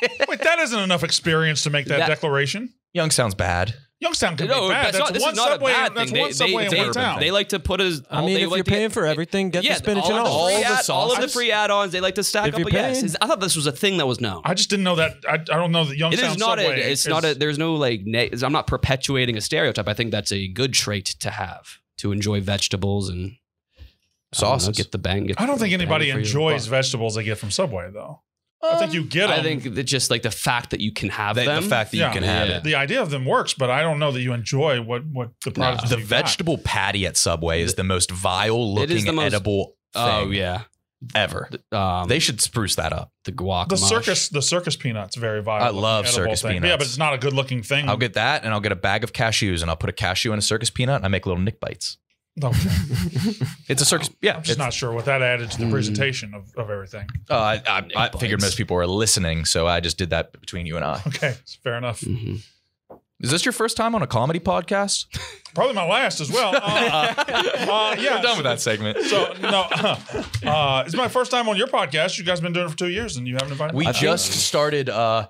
S5: Wait, that isn't enough experience to make that,
S4: That-
S5: declaration.
S3: Young sounds bad.
S5: Youngstown can
S4: no,
S5: be bad.
S4: that's,
S5: That's,
S4: not, this
S5: one
S4: is not
S5: subway.
S4: a bad
S5: That's
S4: thing.
S5: one subway
S4: they,
S5: in one town.
S4: They like to put as.
S6: I mean,
S4: they
S6: if
S4: like
S6: you're paying
S4: get-
S6: for everything, get
S4: yeah,
S6: the spinach
S4: all
S6: and
S4: of the
S6: all.
S4: free
S3: All the
S4: add- all of the
S3: sauces?
S4: free add-ons. They like to stack
S6: If
S4: up.
S6: you're
S4: yes,
S6: paying-
S4: I thought this was a thing that was known.
S5: I just didn't know that. I, I don't know that
S4: It
S5: Youngstown
S4: is not a.
S5: subway.
S4: It's
S5: is,
S4: not a. There's no like. Ne- I'm not perpetuating a stereotype. I think that's a good trait to have to enjoy vegetables and I don't know,
S3: Sauces.
S4: get the bang. Get
S5: I don't think anybody enjoys vegetables they get from Subway, though. I think you get them.
S4: I think that just like the fact that you can have
S3: The,
S4: them.
S3: the fact that
S5: Yeah.
S3: you can have
S4: Yeah.
S3: it.
S5: the idea of them works, but I don't know that you enjoy what what the products.
S3: The
S5: you got.
S3: vegetable patty at Subway is the most vile
S4: It is
S3: looking
S4: the most-
S3: edible thing
S4: oh yeah,
S3: ever.
S4: um,
S3: They should spruce that up.
S4: the guac.
S5: The circus, the circus peanuts, very viable.
S3: I love circus
S5: thing. Yeah, but it's not a good looking thing.
S3: I'll get that and I'll get a bag of cashews and I'll put a cashew in a circus peanut and I make little nick bites.
S5: Okay.
S3: It's a circus. Yeah.
S5: I'm just not sure what that added to the
S4: Mm.
S5: presentation of, of everything.
S3: Uh, I, I, I figured most people were listening, so I just did that between you and I.
S5: Okay, fair enough.
S4: Mhm.
S3: Is this your first time on a comedy podcast?
S5: Probably my last as well. Uh, uh, yeah,
S3: We're done with that segment.
S5: So no, uh, it's my first time on your podcast. You guys have been doing it for two years, and you haven't invited
S3: We
S5: me.
S3: just started uh,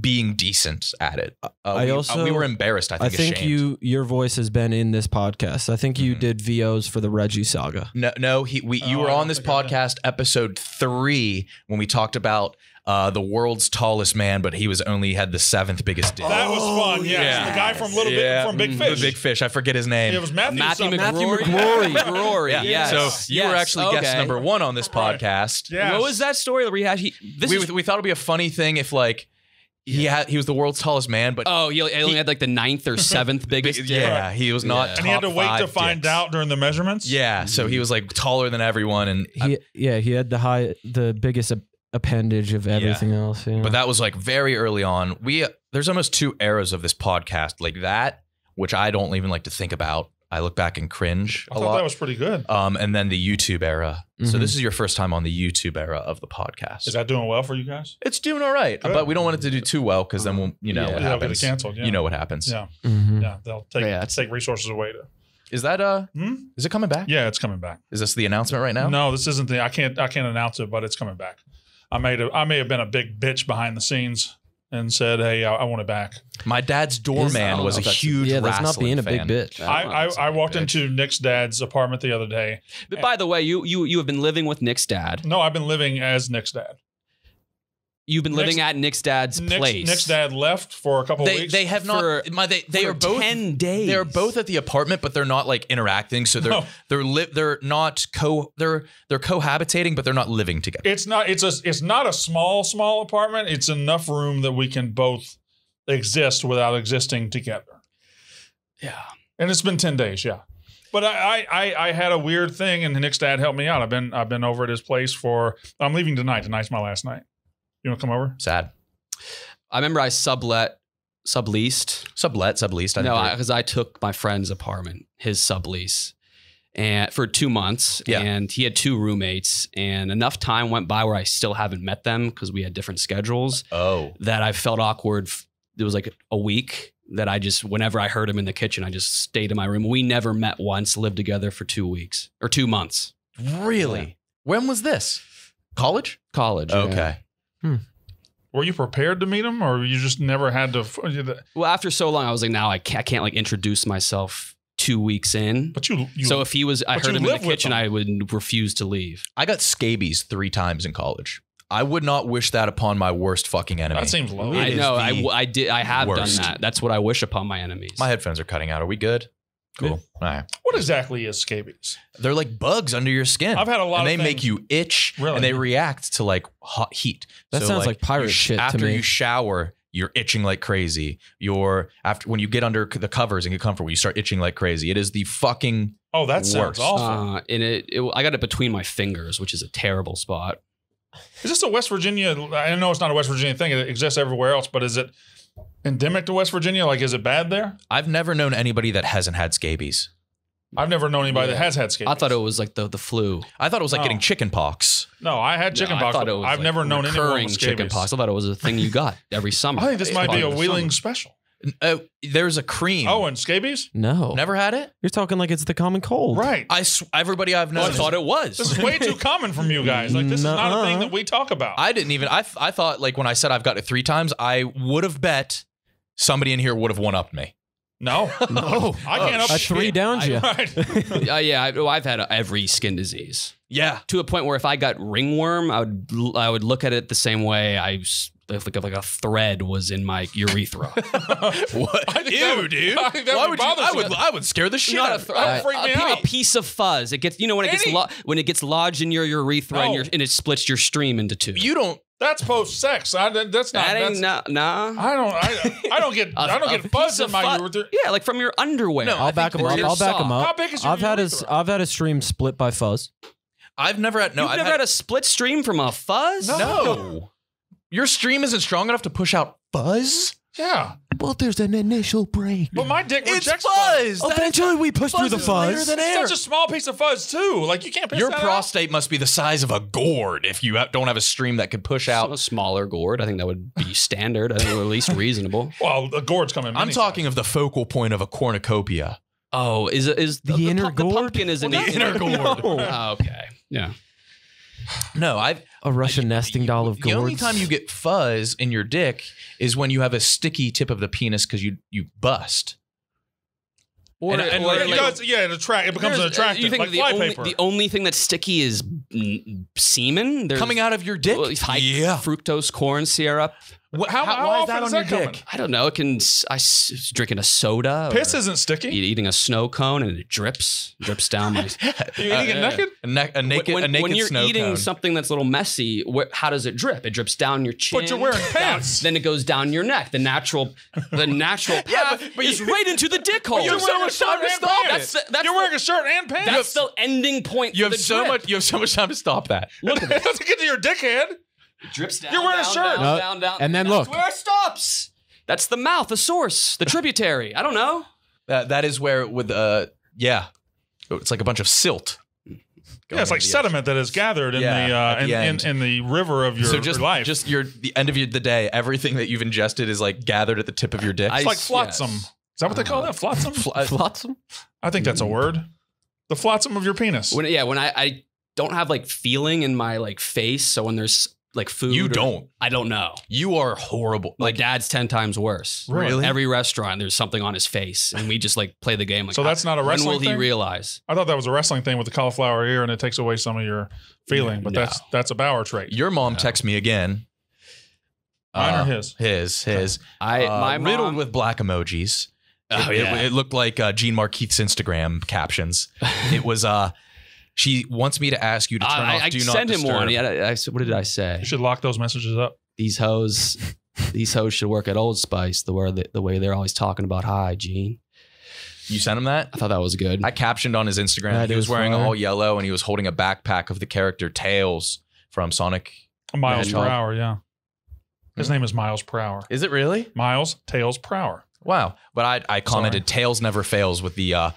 S3: being decent at it. Uh,
S6: I
S3: we, uh,
S6: also-
S3: we were embarrassed. I
S6: I
S3: think.
S6: think
S3: ashamed.
S6: you your voice has been in this podcast. I think you
S3: Mhm.
S6: did VOs for the Reggie saga.
S3: No, no. He, we, you
S5: Oh,
S3: were on this
S5: think I did.
S3: podcast, episode three, when we talked about uh, the world's tallest man, but he was only had the seventh biggest dick.
S5: That was fun. Yes,
S3: yeah.
S5: the guy from Little
S3: Yeah,
S5: Big from Big Fish.
S3: The Big Fish. I forget his name.
S5: It was Matthew.
S4: Matthew
S5: something.
S4: McGrory.
S6: McGrory.
S4: McGrory.
S3: Yeah.
S4: Yes.
S3: So you were
S4: Yes.
S3: actually guest number one on this
S5: Right.
S3: podcast.
S5: Yes.
S4: What was that story? We had he. This
S3: we,
S4: is,
S3: we thought it'd be a funny thing if like he had he was the world's tallest man, but
S4: oh, he only had like the ninth or seventh biggest. dick.
S3: yeah, he was not.
S4: Yeah.
S5: And he had to wait to
S3: five
S5: find
S3: dicks.
S5: out during the measurements.
S3: Yeah, so he was like taller than everyone, and
S6: He, yeah, he had the high, the biggest ap- appendage of everything else. Yeah.
S3: but that was like very early on. We there's almost two eras of this podcast, like that, which I don't even like to think about. I look back and cringe
S5: I
S3: a
S5: thought
S3: lot.
S5: that was pretty good.
S3: um, and then the YouTube era. So
S6: Mhm.
S3: this is your first time on the YouTube era of the podcast.
S5: Is that doing well for you guys?
S3: it's doing all right,
S5: Good.
S3: but we don't want it to do too well because then we'll, you know,
S4: Yeah.
S3: what
S5: Yeah, they'll get it
S3: happens.
S5: canceled. Yeah.
S3: You know what happens.
S5: Yeah,
S6: Mhm.
S5: yeah. They'll take
S4: Yeah,
S5: take resources away to.
S3: Is that uh?
S5: Hmm?
S3: Is it coming back?
S5: Yeah, it's coming back.
S3: Is this the announcement right now?
S5: No, this isn't the. I can't. I can't announce it, but it's coming back. I made. A, I may have been a big bitch behind the scenes and said, "Hey, I, I want it back."
S3: My dad's doorman
S6: Is-
S3: was
S6: oh,
S3: a
S6: that's-
S3: huge.
S6: Yeah, that's not
S3: wrestling
S6: being a
S3: fan.
S6: big bitch.
S4: I
S5: I,
S4: don't know,
S5: I,
S4: it's
S5: I
S4: like a
S5: walked
S4: bitch.
S5: into Nick's dad's apartment the other day.
S4: But by the way, you you you have been living with Nick's dad.
S5: No, I've been living as Nick's dad.
S4: You've been living
S5: Nick's-
S4: at Nick's dad's
S5: Nick's,
S4: place.
S5: Nick's dad left for a couple
S3: They
S5: weeks.
S3: they have
S4: For-
S3: not. My they they
S4: for
S3: are both
S4: 10 days.
S3: They're both at the apartment, but they're not like interacting. So they're
S5: No.
S3: they're li- they're not co they're they're cohabitating, but they're not living together.
S5: it's not. It's a. It's not a small small apartment. It's enough room that we can both exist without existing together.
S4: Yeah.
S5: And it's been ten days. Yeah. But I, I, I, I had a weird thing, and Nick's dad helped me out. I've been I've been over at his place for. I'm leaving tonight. Tonight's my last night. You want to come over?
S3: Sad.
S4: I remember I sublet, subleased.
S3: Sublet, subleased. I
S4: No, because I, took my friend's apartment, his sublease, and for two months.
S3: Yeah.
S4: And he had two roommates, and enough time went by where I still haven't met them because we had different schedules.
S3: oh,
S4: That I felt awkward. It was like a week, that I just whenever I heard him in the kitchen, I just stayed in my room. We never met once, lived together for two weeks or two months.
S3: Really? When was this? College?
S4: College. yeah.
S3: Okay.
S5: Were you prepared to meet him, or you just never had to?
S4: Well, after so long, I was like, now I can't, I can't like introduce myself two weeks in.
S5: But you, you
S4: so if he was, I heard him in the kitchen,
S5: him.
S4: I would refuse to leave.
S3: I got scabies three times in college. I would not wish that upon my worst fucking enemy.
S5: that seems low.
S3: It
S4: I know. I,
S3: the
S4: w- I did. I have
S3: worst.
S4: done that. That's what I wish upon my enemies.
S3: my headphones are cutting out. Are we good? Cool.
S5: Yeah.
S3: All right.
S5: What exactly is scabies?
S3: They're like bugs under your skin.
S5: I've had a lot
S3: and
S5: of
S3: they make you itch
S5: Really?
S3: and they react to like hot heat.
S6: That sounds like pirate
S3: sh-
S6: shit to
S3: After
S6: me.
S3: you shower, you're itching like crazy. You're after when you get under the covers and get comfortable, you start itching like crazy. It is the fucking
S5: Oh, that sounds
S3: Worse.
S5: awful.
S4: uh, and it, it, I got it between my fingers, which is a terrible spot.
S5: Is this a West Virginia? I know it's not a West Virginia thing. It exists everywhere else, but is it endemic to West Virginia? Like, is it bad there?
S3: I've never known anybody that hasn't had scabies.
S5: I've never known anybody
S4: Yeah.
S5: that has had scabies.
S4: I thought it was like the the flu.
S3: I thought it was like
S5: Oh.
S3: getting chicken pox.
S5: No, I had chicken
S4: No,
S5: pox.
S4: I thought
S5: but
S4: it was
S5: I've
S4: like
S5: never known anyone
S4: recurring
S5: with
S4: chicken
S5: scabies.
S4: pox. I thought it was a thing you got every summer.
S5: I think this might be a
S4: Part of the
S5: Wheeling
S4: summer.
S5: special.
S3: Uh, there's a cream.
S5: Oh, and scabies?
S6: No.
S3: never had it.
S6: You're talking like it's the common cold.
S5: Right.
S3: I sw- everybody I've known.
S4: I thought it was.
S5: This is way too common from you guys. Like, this is not a thing that we talk about.
S3: I didn't even. I th- I thought like when I said I've got it three times, I would have bet somebody in here would have one upped me.
S5: no.
S6: No.
S5: I can't up
S6: A three downs you.
S5: Right.
S4: uh, yeah, I, I've had every skin disease
S3: Yeah.
S4: to a point where if I got ringworm, I would l- I would look at it the same way I s- if like, if like a thread was in my urethra.
S3: What?
S5: I think
S3: Ew,
S5: that would-
S3: dude.
S5: I think that
S3: Why
S5: would
S3: would you? I would. I would scare the shit
S4: Not
S3: out
S4: a,
S3: of
S4: th-
S5: That would
S4: a-
S5: freak
S4: a
S5: me
S4: pi- a piece of fuzz. It gets you know when it gets
S5: Any-
S4: lo- when it gets lodged in your urethra and, your, and it splits your stream into two.
S3: You don't.
S5: That's post sex. I, that- that's not.
S4: that ain't
S5: that's,
S4: nah. nah.
S5: I don't. I, I don't get.
S4: A-
S5: I don't get fuzz in my
S4: fu-
S5: urethra.
S4: Yeah, like from your underwear.
S3: No, I
S6: I'll back
S3: think
S6: him up.
S4: or your
S6: I'll back him
S4: sock.
S6: up.
S5: How big is your
S6: I've had a
S5: urethra?
S6: I've had a stream split by fuzz.
S3: I've never had. No,
S4: You've
S3: I've
S4: never had, a split stream from a fuzz?
S3: No. Your stream isn't strong enough to push out fuzz.
S5: Yeah,
S6: Well, there's an initial break.
S5: but my dick
S3: It's
S5: rejects
S3: fuzz. That-
S6: Eventually, we push through the fuzz.
S3: than
S5: It's such a small piece of fuzz too. Like you can't piss
S3: Your
S5: that out.
S3: prostate must be the size of a gourd if you don't have a stream that could push
S4: Out
S3: out.
S4: a smaller gourd. I think that would be standard. I think at least reasonable.
S5: Well, the gourds coming. in.
S3: I'm
S5: many
S3: talking of the focal point of a cornucopia.
S4: Oh, is it is
S6: The inner
S4: pu- the
S6: gourd?
S4: pumpkin is in
S3: Well,
S4: the
S3: the inner gourd.
S4: Oh, okay. Yeah.
S3: No, I've
S6: A Russian nesting doll of gourds.
S3: the only time you get fuzz in your dick is when you have a sticky tip of the penis because you you bust.
S4: Or,
S3: And- and
S4: or
S3: like-
S5: It
S3: like-
S5: does, yeah, it attract. It becomes an
S4: there's- uh,
S5: attractive,
S4: You think
S5: like
S4: the only, the only thing that's sticky is semen? There's,
S3: Coming out of your dick?
S4: high
S3: yeah.
S4: fructose corn syrup.
S3: What,
S5: How- how often is that coming?
S4: I don't know. It can. s- I s- drinking a soda.
S5: Piss
S4: or
S5: isn't sticky.
S4: eating a snow cone and it drips, drips down my.
S5: You eating it uh, naked?
S3: A, ne- a naked,
S4: when,
S3: a naked
S4: when you're
S3: snow
S4: eating
S3: cone.
S4: something that's a little messy, where, how does it drip? It drips down your chin.
S5: But you're wearing
S4: down-
S5: pants.
S4: then it goes down your neck. The natural, the natural path
S3: Yeah, but- but
S4: is right into the dick hole.
S5: You're wearing a shirt and pants.
S4: That's that's
S5: You're
S4: the-
S5: wearing a shirt and pants.
S4: That's the ending point.
S3: you
S4: for
S3: have
S4: the
S3: so
S4: drip.
S3: much. You have so much time to stop that.
S4: Look at
S5: it
S4: it.
S5: doesn't get to your dickhead.
S4: It drips down.
S5: You're wearing a shirt.
S4: Down,
S6: No,
S4: down, down,
S6: and then
S4: that's
S6: look.
S4: where it stops. That's the mouth, the source, the tributary. I don't know.
S3: That that is where with uh yeah, it's like a bunch of silt.
S5: Yeah, it's like
S3: the
S5: sediment that is gathered in
S3: Yeah,
S5: the, uh,
S3: the
S5: in, in, in the river of your,
S3: so just
S5: your life.
S3: just your the end of your, the day, everything that you've ingested is like gathered at the tip of your dick.
S4: I-
S5: it's like
S4: yes.
S5: flotsam. Is that what they call that? Flotsam?
S6: Flotsam?
S5: I think that's a word. The flotsam of your penis.
S4: When yeah, when I, I don't have like feeling in my like face, so when there's like food,
S3: You
S4: or-
S3: don't.
S4: I don't know.
S3: you are horrible.
S4: My
S3: Like
S4: dad's ten times worse.
S3: Really?
S4: Every restaurant, there's something on his face, and we just like play the game. Like,
S5: So that's not a wrestling.
S4: when
S5: wrestling
S4: will he
S5: thing?
S4: realize?
S5: I thought that was a wrestling thing with the cauliflower ear and it takes away some of your feeling, but
S4: No.
S5: that's that's a Bauer trait.
S3: your mom texts me again.
S5: Mine
S3: Uh,
S5: or his?
S3: His, his.
S4: I
S3: uh,
S4: my
S3: riddled with black emojis.
S4: Oh,
S3: it,
S4: yeah.
S3: it, it looked like uh, Gene Markeith's Instagram captions. it was uh, she wants me to ask you to turn
S4: I,
S3: off
S4: I
S3: Do
S4: sent
S3: Not
S4: him
S3: Disturb.
S4: one. Yeah, I, I, what did I say?
S5: You should lock those messages up.
S4: These hoes, these hoes should work at Old Spice. The way they, the way they're always talking about hygiene.
S3: You sent him that?
S4: I thought that was good.
S3: I captioned on his Instagram.
S6: That
S3: he was wearing
S6: fire.
S3: all yellow and he was holding a backpack of the character Tails from Sonic.
S5: Miles per hour, yeah. His name is Miles per hour.
S3: Is it really?
S5: Miles Tails per hour.
S3: Wow. But I I commented Tails never fails with the uh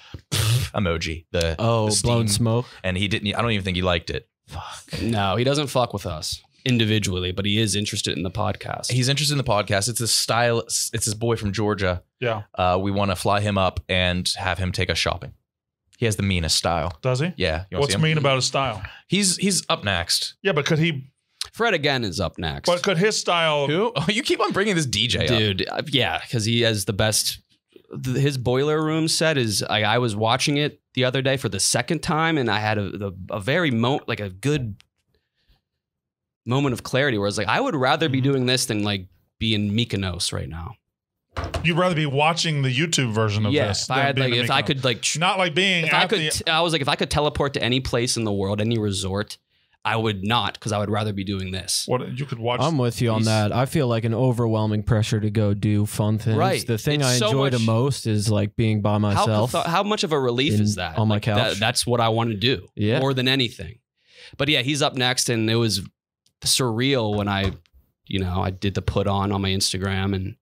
S3: emoji. The
S6: Oh,
S3: the
S6: blown smoke.
S3: And he didn't I don't even think he liked it. Fuck.
S4: no, he doesn't fuck with us. individually, but he is interested in the podcast.
S3: He's interested in the podcast. It's a style. It's his boy from Georgia.
S5: Yeah.
S3: Uh, we want to fly him up and have him take us shopping. He has the meanest style.
S5: Does he?
S3: Yeah. You
S5: What's
S3: see
S5: mean about his style?
S3: He's he's up next.
S5: Yeah, but could he?
S4: Fred again is up next.
S5: But could his style?
S3: Who? Oh, you keep on bringing this DJ up.
S4: dude uh, yeah because he has the best th- his boiler room set is I, I was watching it the other day for the second time and i had a, the, a very mo like a good moment of clarity where i was like i would rather
S5: Mm-hmm.
S4: be doing this than like be in mykonos right now
S5: You'd rather be watching the YouTube version of
S4: yeah
S5: this.
S4: if i had like if i could like tr-
S5: not like being
S4: if i could
S5: the.
S4: t- i was like if i could teleport to any place in the world any resort i would not because i would rather be doing this
S5: what you could watch.
S6: I'm with you on that. I feel like an overwhelming pressure to go do fun things.
S4: Right.
S6: The thing
S4: It's
S6: I
S4: so
S6: enjoy the most is like being by myself.
S4: catha- how much of a relief
S6: in-
S4: is that
S6: on my
S4: Like, that-
S6: couch?
S4: that's what I want to do
S6: Yeah.
S4: more than anything. But yeah, he's up next, and it was surreal when I, you know, I did the put on on my Instagram and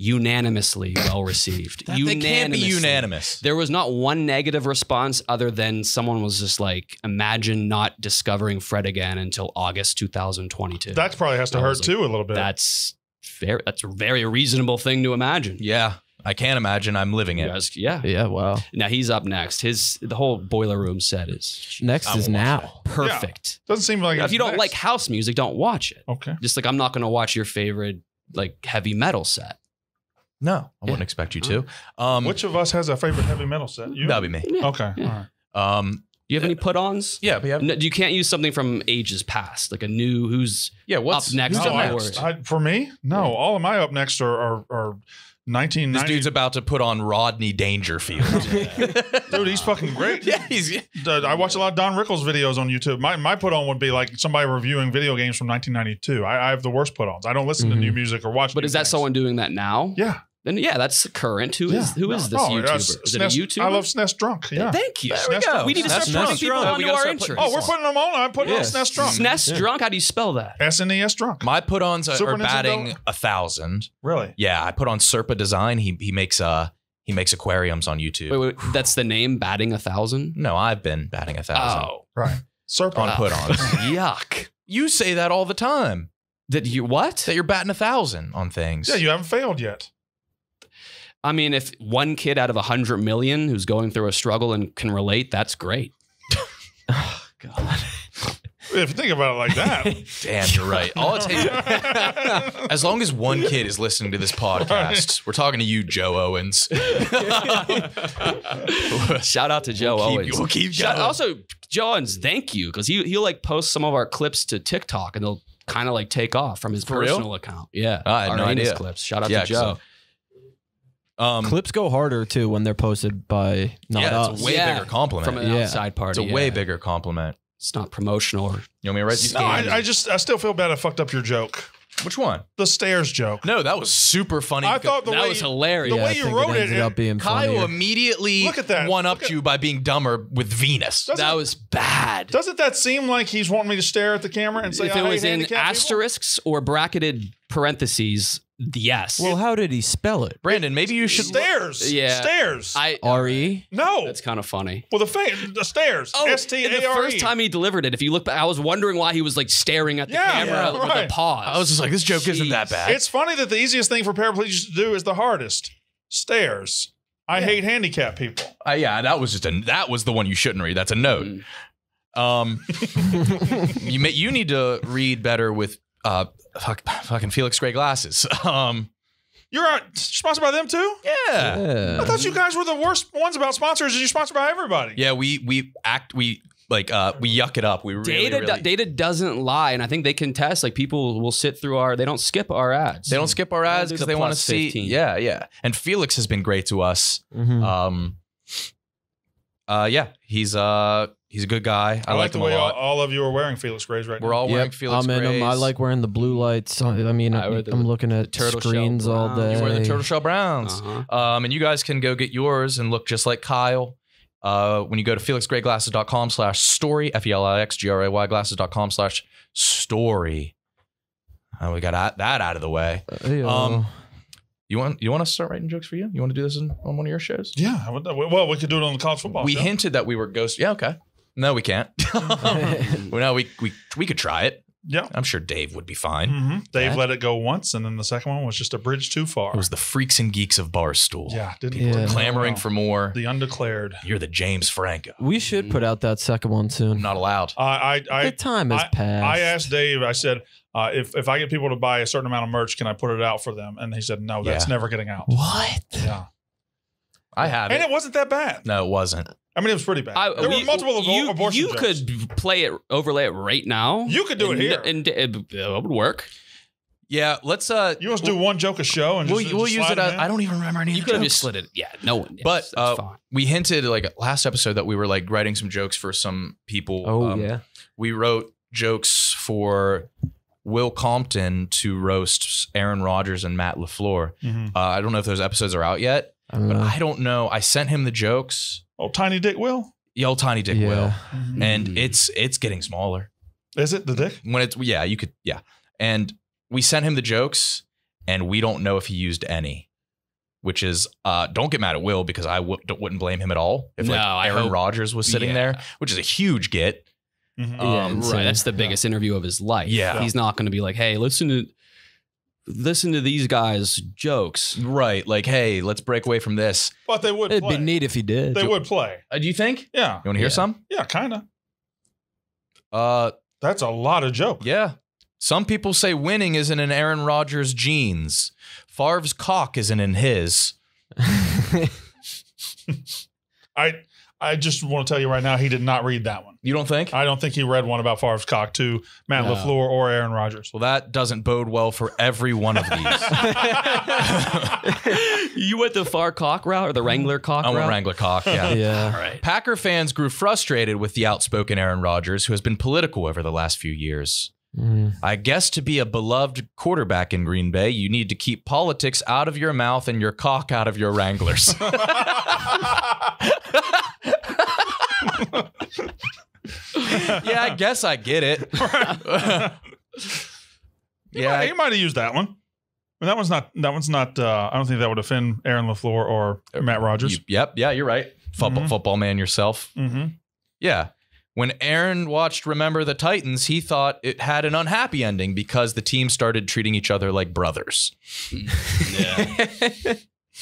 S4: unanimously well received.
S3: That- they can't be unanimous.
S4: There was not one negative response other than someone was just like, imagine not discovering Fred again until August 2022.
S5: that probably has to
S4: I
S5: hurt
S4: like,
S5: too a little bit.
S4: that's very that's a very reasonable thing to imagine.
S3: Yeah. I can't imagine I'm living it.
S4: guys- yeah.
S6: yeah, wow.
S4: Now he's up next. His the whole boiler room set is
S6: Next is
S3: will watch
S6: now.
S4: perfect.
S5: Doesn't seem like
S4: Now,
S5: it's
S4: if you don't
S5: next.
S4: like house music, don't watch it.
S5: Okay.
S4: Just like I'm not going to watch your favorite like heavy metal set.
S3: No, I
S4: Yeah.
S3: wouldn't expect you to. Um,
S5: Which of us has a favorite heavy metal set? You.
S3: that'd be me.
S4: Yeah.
S5: Okay.
S4: Yeah.
S5: All right.
S3: Um,
S4: Do you have any put-ons?
S3: yeah, but yeah,
S4: No, you can't use something from ages past, like a new who's
S3: yeah. What's
S4: Up next
S5: No, I-
S3: next?
S5: I- for me, no. All of my up next are are, are
S3: This dude's about to put on Rodney Dangerfield.
S5: Dude, he's fucking great.
S3: yeah, he's
S5: Dude, I watch a lot of Don Rickles videos on YouTube. My my put on would be like somebody reviewing video games from 1992. I, I have the worst put ons. I don't listen to
S6: Mhm.
S5: new music or watch.
S4: but
S5: new
S4: is that
S5: things.
S4: someone doing that now?
S5: Yeah.
S4: Then yeah, that's current. Who is who is this
S5: No,
S4: YouTuber?
S5: uh,
S4: is it a
S5: SNES
S4: YouTuber?
S5: I love SNES Drunk. Yeah.
S4: Thank you.
S3: There we go.
S4: We need to
S3: SNES
S4: start putting
S3: Drunk.
S4: people
S3: Yeah, we
S4: onto our
S3: start putting-
S4: interests.
S5: Oh, we're putting them on. I'm putting
S6: Yes.
S5: on SNES Drunk.
S4: SNES drunk. How do you spell that?
S5: SNES Drunk.
S3: my put-ons are,
S5: Super
S3: are batting
S5: Nintendo?
S3: a thousand.
S5: Really?
S3: Yeah, I put on Serpa Design. He he makes uh he makes aquariums on YouTube.
S4: Wait, wait, that's the name. Batting a thousand.
S3: No, I've been batting a thousand
S4: Oh,
S5: Right. Serpent.
S3: on put-ons.
S4: yuck.
S3: you say that all the time.
S4: That you what?
S3: That you're batting a thousand on things.
S5: Yeah, you haven't failed yet.
S4: I mean, if one kid out of a hundred million who's going through a struggle and can relate, that's great.
S6: Oh, God.
S5: If you think about it like that.
S3: Damn, you're right. All it takes, as long as one kid is listening to this podcast, we're talking to you, Joe Owens.
S4: Shout out to Joe
S3: We'll keep-
S4: Owens.
S3: we'll keep
S4: Shout- also, Joe Owens, thank you because he he'll like post some of our clips to TikTok and they'll kind of like take off from his
S3: For real?
S4: personal account. Yeah,
S3: I had
S4: our
S3: no idea.
S4: clips. Shout out
S3: Yeah,
S4: to Joe.
S3: Um,
S6: Clips go harder too when they're posted by not
S3: yeah,
S6: us.
S3: it's a way
S4: Yeah,
S3: bigger compliment.
S4: from an
S6: Yeah.
S4: outside party.
S3: it's a way
S4: yeah.
S3: bigger compliment.
S4: It's not promotional. Or,
S3: You want me to write these?
S5: no,
S3: down?
S5: I, I just I still feel bad I fucked up your joke.
S3: Which one?
S5: The stairs joke.
S3: No, that was super funny.
S5: I
S3: because
S5: thought the
S4: that
S5: way
S4: was hilarious.
S5: the way
S6: I
S5: you
S6: think
S5: wrote
S6: it
S5: it,
S6: ended
S5: it-
S6: up being
S3: Kyle
S6: funnier.
S3: immediately
S5: Look at that.
S3: one
S5: Look
S3: upped
S5: at-
S3: you by being dumber with Venus.
S5: Doesn't-
S4: that was bad.
S5: Doesn't that seem like he's wanting me to stare at the camera and say
S4: if
S5: I
S4: it
S5: hate
S4: was in
S5: handicapped people?
S4: asterisks or bracketed parentheses, yes.
S6: Well, how did he spell it?
S3: Brandon, maybe you should.
S5: stairs.
S4: Yeah.
S5: Stairs.
S4: I
S6: R E.
S5: no.
S4: that's kind of funny.
S5: well, the fa- the stairs.
S4: Oh,
S5: S T
S4: and the first
S5: E.
S4: time he delivered it, if you look back, I was wondering why he was like staring at the
S5: Yeah,
S4: camera
S5: yeah,
S4: with
S5: right.
S4: a pause.
S3: I was just like, this joke isn't that bad.
S5: It's funny that the easiest thing for paraplegics to do is the hardest. Stairs. I hate handicapped people.
S3: Uh, yeah, that was just a that was the one you shouldn't read. That's a note.
S4: Mm.
S3: Um, you may, you need to read better with uh fuck, fucking Felix Gray glasses. Um,
S5: You're sponsored by them too?
S3: yeah,
S5: I thought you guys were the worst ones about sponsors. and You're sponsored by everybody.
S3: yeah. We we act we like uh we yuck it up. We really
S4: data
S3: really,
S4: data doesn't lie, and I think they can test. Like people will sit through our, they don't skip our ads.
S3: they don't skip our ads because they want to see.
S4: 15.
S3: Yeah, yeah. And Felix has been great to us.
S6: Mhm.
S3: Um, uh, yeah, he's uh he's a good guy. I,
S5: I, like
S3: like
S5: the way all, all of you are wearing Felix Grays right now.
S3: We're all
S6: Yep,
S3: wearing Felix
S6: I'm in them. I like wearing the blue lights. I I mean,
S4: I wear the
S6: I'm looking at
S4: turtle shell
S6: screens all
S4: brown.
S6: day.
S3: You're wearing the turtle shell browns.
S4: Uh-huh.
S3: Um, and you guys can go get yours and look just like Kyle. Uh, when you go to felixgrayglasses.com slash story, F-E-L-I-X-G-R-A-Y glasses.com slash story. Uh, we got that- that out of the way.
S6: Uh, yeah.
S3: Um, You want you want to start writing jokes for you? You want to do this in, on one of your shows?
S5: Yeah. I would- Well, we could do it on the college football
S3: we
S5: show.
S3: hinted that we were ghost. Yeah, okay. No, we can't. well, no, we we we could try it.
S5: Yeah.
S3: I'm sure Dave would be fine.
S5: hmm Dave
S3: That-
S5: let it go once, and then the second one was just a bridge too far.
S3: It was the freaks and geeks of Barstool.
S5: yeah, didn't
S6: Yeah.
S5: work out
S3: Clamoring
S5: well.
S3: for more.
S5: the undeclared.
S3: You're the James Franco.
S6: We should put out that second one soon.
S3: Not allowed.
S5: I I I,
S6: the time has
S5: I,
S6: passed.
S5: I asked Dave. I said, uh, if if I get people to buy a certain amount of merch, can I put it out for them? And he said, no, that's
S3: Yeah.
S5: never getting out.
S6: What?
S5: Yeah,
S3: I have
S5: and
S3: it.
S5: it wasn't that bad.
S3: No, it wasn't.
S5: I mean, it was pretty bad.
S4: I-
S5: there
S4: we-
S5: were multiple abo-
S4: you,
S5: abortion
S4: You
S5: jokes.
S4: could play it, overlay it right now.
S5: You could do it
S4: and,
S5: here.
S4: and it, it would work.
S3: Yeah, let's uh
S5: You want to do one joke a show and
S3: we'll,
S5: just,
S3: we'll
S5: just
S3: use
S5: slide
S3: it.
S5: them
S3: As,
S5: in?
S3: I don't even remember any
S4: You could have just slid it. Yeah, no one. yes,
S3: But uh,
S4: fine.
S3: we hinted like last episode that we were like writing some jokes for some people.
S6: Oh
S3: Um,
S6: yeah.
S3: we wrote jokes for Will Compton to roast Aaron Rodgers and Matt Lafleur.
S5: Mhm.
S3: Uh, I don't know if those episodes are out yet,
S6: I don't
S3: but
S6: know.
S3: I don't know. I sent him the jokes.
S5: Oh, Tiny Dick Will.
S3: Yo, Tiny Dick
S6: yeah.
S3: Will,
S5: Mm-hmm.
S3: and
S4: Mm.
S3: it's it's getting smaller.
S5: Is it the dick?
S3: when it's yeah you could yeah and we sent him the jokes and we don't know if he used any which is uh don't get mad at will because i w- wouldn't blame him at all if
S4: No, I
S3: aaron
S4: hope-
S3: rodgers was sitting
S4: Yeah.
S3: there which is a huge get
S5: Mhm.
S3: Um,
S6: insane.
S4: right, that's the biggest interview of his life.
S3: Yeah.
S4: he's not going to be like, "Hey, listen to listen to these guys' jokes."
S3: right like hey let's break away from this
S5: but they would
S6: It'd
S5: play.
S6: be neat if he did.
S5: They would play.
S3: uh, do you think
S5: Yeah.
S3: you want to hear
S4: Yeah.
S3: some
S5: Yeah, kind of.
S3: uh
S5: That's a lot of joke.
S3: yeah some people say winning isn't in aaron rodgers genes Favre's cock isn't in his
S5: I I just want to tell you right now, he did not read that one.
S3: you don't think
S5: I don't think he read one about Favre's cock to Matt
S4: No.
S5: LaFleur or Aaron Rodgers.
S3: well that doesn't bode well for every one of these
S4: you went the Favre cock route or the Wrangler cock
S3: i
S4: route?
S3: went wrangler cock yeah
S6: yeah.
S4: Right.
S3: Packer fans grew frustrated with the outspoken Aaron Rodgers, who has been political over the last few years.
S6: Mm.
S3: I guess to be a beloved quarterback in Green Bay, you need to keep politics out of your mouth and your cock out of your Wranglers. yeah, I guess I get it.
S5: yeah, he might have used that one. That one's not. That one's not. Uh, I don't think that would offend Aaron LaFleur or Matt Rodgers.
S3: you- yep, yeah, you're right. Football,
S5: Mhm.
S3: football man yourself.
S5: mm-hmm.
S3: Yeah. When Aaron watched Remember the Titans, he thought it had an unhappy ending because the team started treating each other like brothers.
S4: Yeah.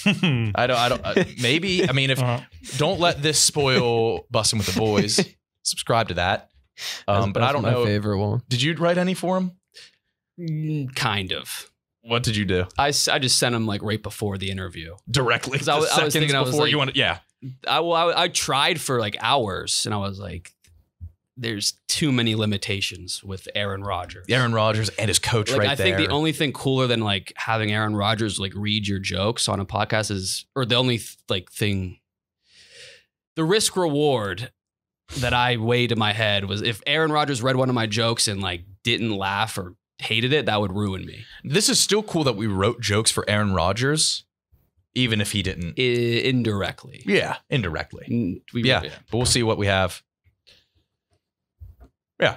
S3: I don't. I don't. Uh, maybe. I mean, if
S5: Uh-huh.
S3: don't let this spoil busting with the boys. Subscribe to that. Um, but I
S6: That's
S3: don't
S6: my
S3: know.
S6: favorite one.
S3: Did you write any for him?
S4: Mm, kind of.
S3: What did you do?
S4: I, I just sent him like right before the interview.
S3: Directly.
S4: 'Cause I was- I was
S3: seconds
S4: thinking I was
S3: before
S4: like-
S3: you wanted. Yeah.
S4: I well, I, I tried for like hours, and I was like, "There's too many limitations with Aaron Rodgers."
S3: Aaron Rodgers and his coach
S4: Like
S3: right
S4: I
S3: there.
S4: I think the only thing cooler than like having Aaron Rodgers like read your jokes on a podcast is, or the only like thing, the risk reward that I weighed in my head was if Aaron Rodgers read one of my jokes and like didn't laugh or hated it, that would ruin me.
S3: this is still cool that we wrote jokes for Aaron Rodgers, even if he didn't.
S4: I- indirectly.
S3: yeah, indirectly.
S4: Mm, we-
S3: Yeah, but we'll see what we have. Yeah.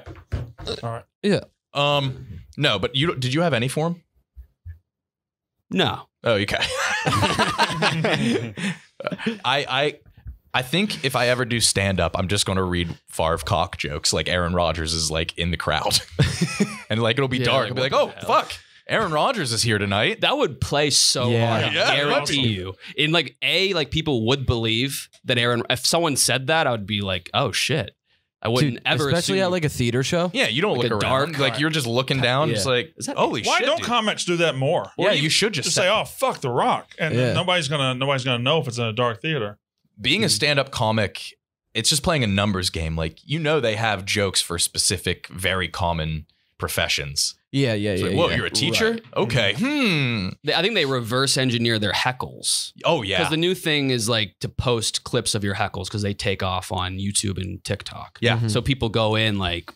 S5: All right.
S6: Yeah.
S3: Um. No, but you did you have any form?
S4: No.
S3: Oh, okay. I I I think if I ever do stand up, I'm just going to read Favre cock jokes like Aaron Rodgers is like in the crowd, and like it'll be
S4: Yeah,
S3: dark.
S4: like,
S3: I'll be like, oh
S4: hell?"
S3: fuck, Aaron Rodgers is here tonight.
S4: That would play so
S6: Yeah.
S4: hard.
S3: Yeah,
S4: I guarantee you. In like a like people would believe that Aaron. If someone said that, I would be like, oh shit. I wouldn't
S6: Dude,
S4: ever.
S6: especially
S4: assume-
S6: at like a theater show.
S3: Yeah, you don't
S4: Like
S3: look
S4: a
S3: around.
S4: dark-
S3: like you're just looking down, just
S4: Yeah.
S3: like
S4: Is that-
S3: holy
S5: Why
S3: shit.
S5: don't
S3: dude.
S5: comics do that more?
S3: yeah, you should just
S5: Just say, oh, "Oh, fuck the Rock," and
S6: Yeah.
S5: nobody's gonna nobody's gonna know if it's in a dark theater.
S3: being a stand-up comic it's just playing a numbers game like you know they have jokes for specific very common professions
S6: Yeah, yeah,
S3: It's
S6: yeah.
S3: like, whoa
S6: yeah.
S3: you're a teacher
S4: Right.
S3: okay hmm
S4: They- I think they reverse engineer their heckles.
S3: oh yeah
S4: Because the new thing is like to post clips of your heckles because they take off on YouTube and TikTok.
S3: yeah
S6: Mhm.
S4: So people go in like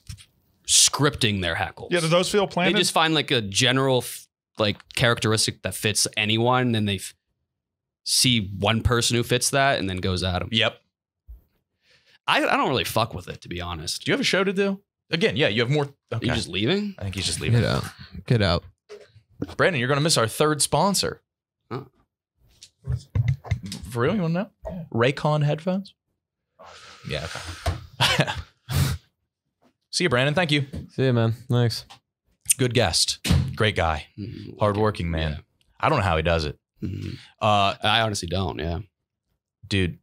S4: scripting their heckles.
S5: Yeah, do those feel
S4: planned?
S5: they
S4: just find like a general f- like characteristic that fits anyone, and they f- see one person who fits that, and then goes at them.
S3: yep
S4: I, I don't really fuck with it to be honest.
S3: do you have a show to do again yeah you have more
S4: Are
S3: okay
S4: you just leaving?
S3: i think he's just leaving
S6: Get out. Get out.
S3: brandon you're gonna miss our third sponsor
S4: Huh.
S3: for real you want to know raycon headphones yeah okay See you, Brandon. Thank you.
S6: See you, man. Thanks.
S3: Good guest. Great guy.
S4: Mm,
S3: Hardworking man.
S4: Yeah.
S3: I don't know how he does it.
S4: Mhm.
S3: Uh,
S4: I honestly don't. Yeah.
S3: dude,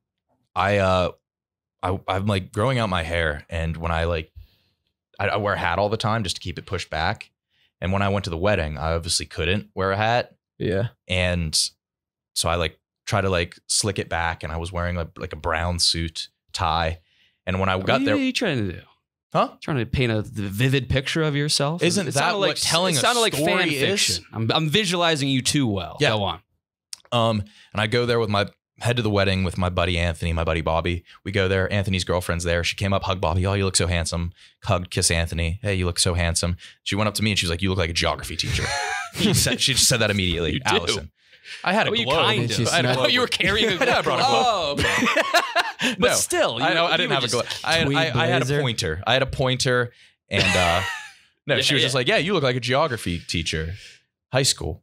S3: I uh, I I'm like growing out my hair, and when I like, I, I wear a hat all the time just to keep it pushed back. And when I went to the wedding, I obviously couldn't wear a hat,
S6: Yeah.
S3: and so I like try to like slick it back, and I was wearing like like a brown suit tie. And when I got there- what are
S4: you trying to do?
S3: huh?
S4: Trying to paint a vivid picture of yourself?
S3: Isn't
S4: It
S3: that
S4: sounded
S3: what
S4: like
S3: telling
S4: it
S3: a
S4: sounded like fan
S3: is?
S4: fiction. I'm, I'm visualizing you too well.
S3: Yeah.
S4: Go on.
S3: Um, and I go there with my head to the wedding with my buddy Anthony, my buddy Bobby. We go there. Anthony's girlfriend's there. She came up, hugged Bobby. Oh, you look so handsome. Hugged, kiss Anthony. Hey, you look so handsome. She went up to me and she was like, "You look like a geography teacher." she, said, she just said that immediately.
S4: You do.
S3: Allison. I had a
S4: Oh, you
S3: globe.
S4: kind of.
S3: I had a
S6: snapped-
S3: globe.
S4: Oh, you were carrying a
S3: Yeah, I brought a globe.
S4: Oh, okay.
S3: no,
S4: But still, you
S3: I,
S4: know,
S3: I didn't
S4: were
S3: have a
S4: just
S3: globe. I, had- I, I had a
S6: blazer.
S3: pointer. I had a pointer, and uh, no, she
S4: Yeah,
S3: was just like, "Yeah, you look like a geography teacher, high school."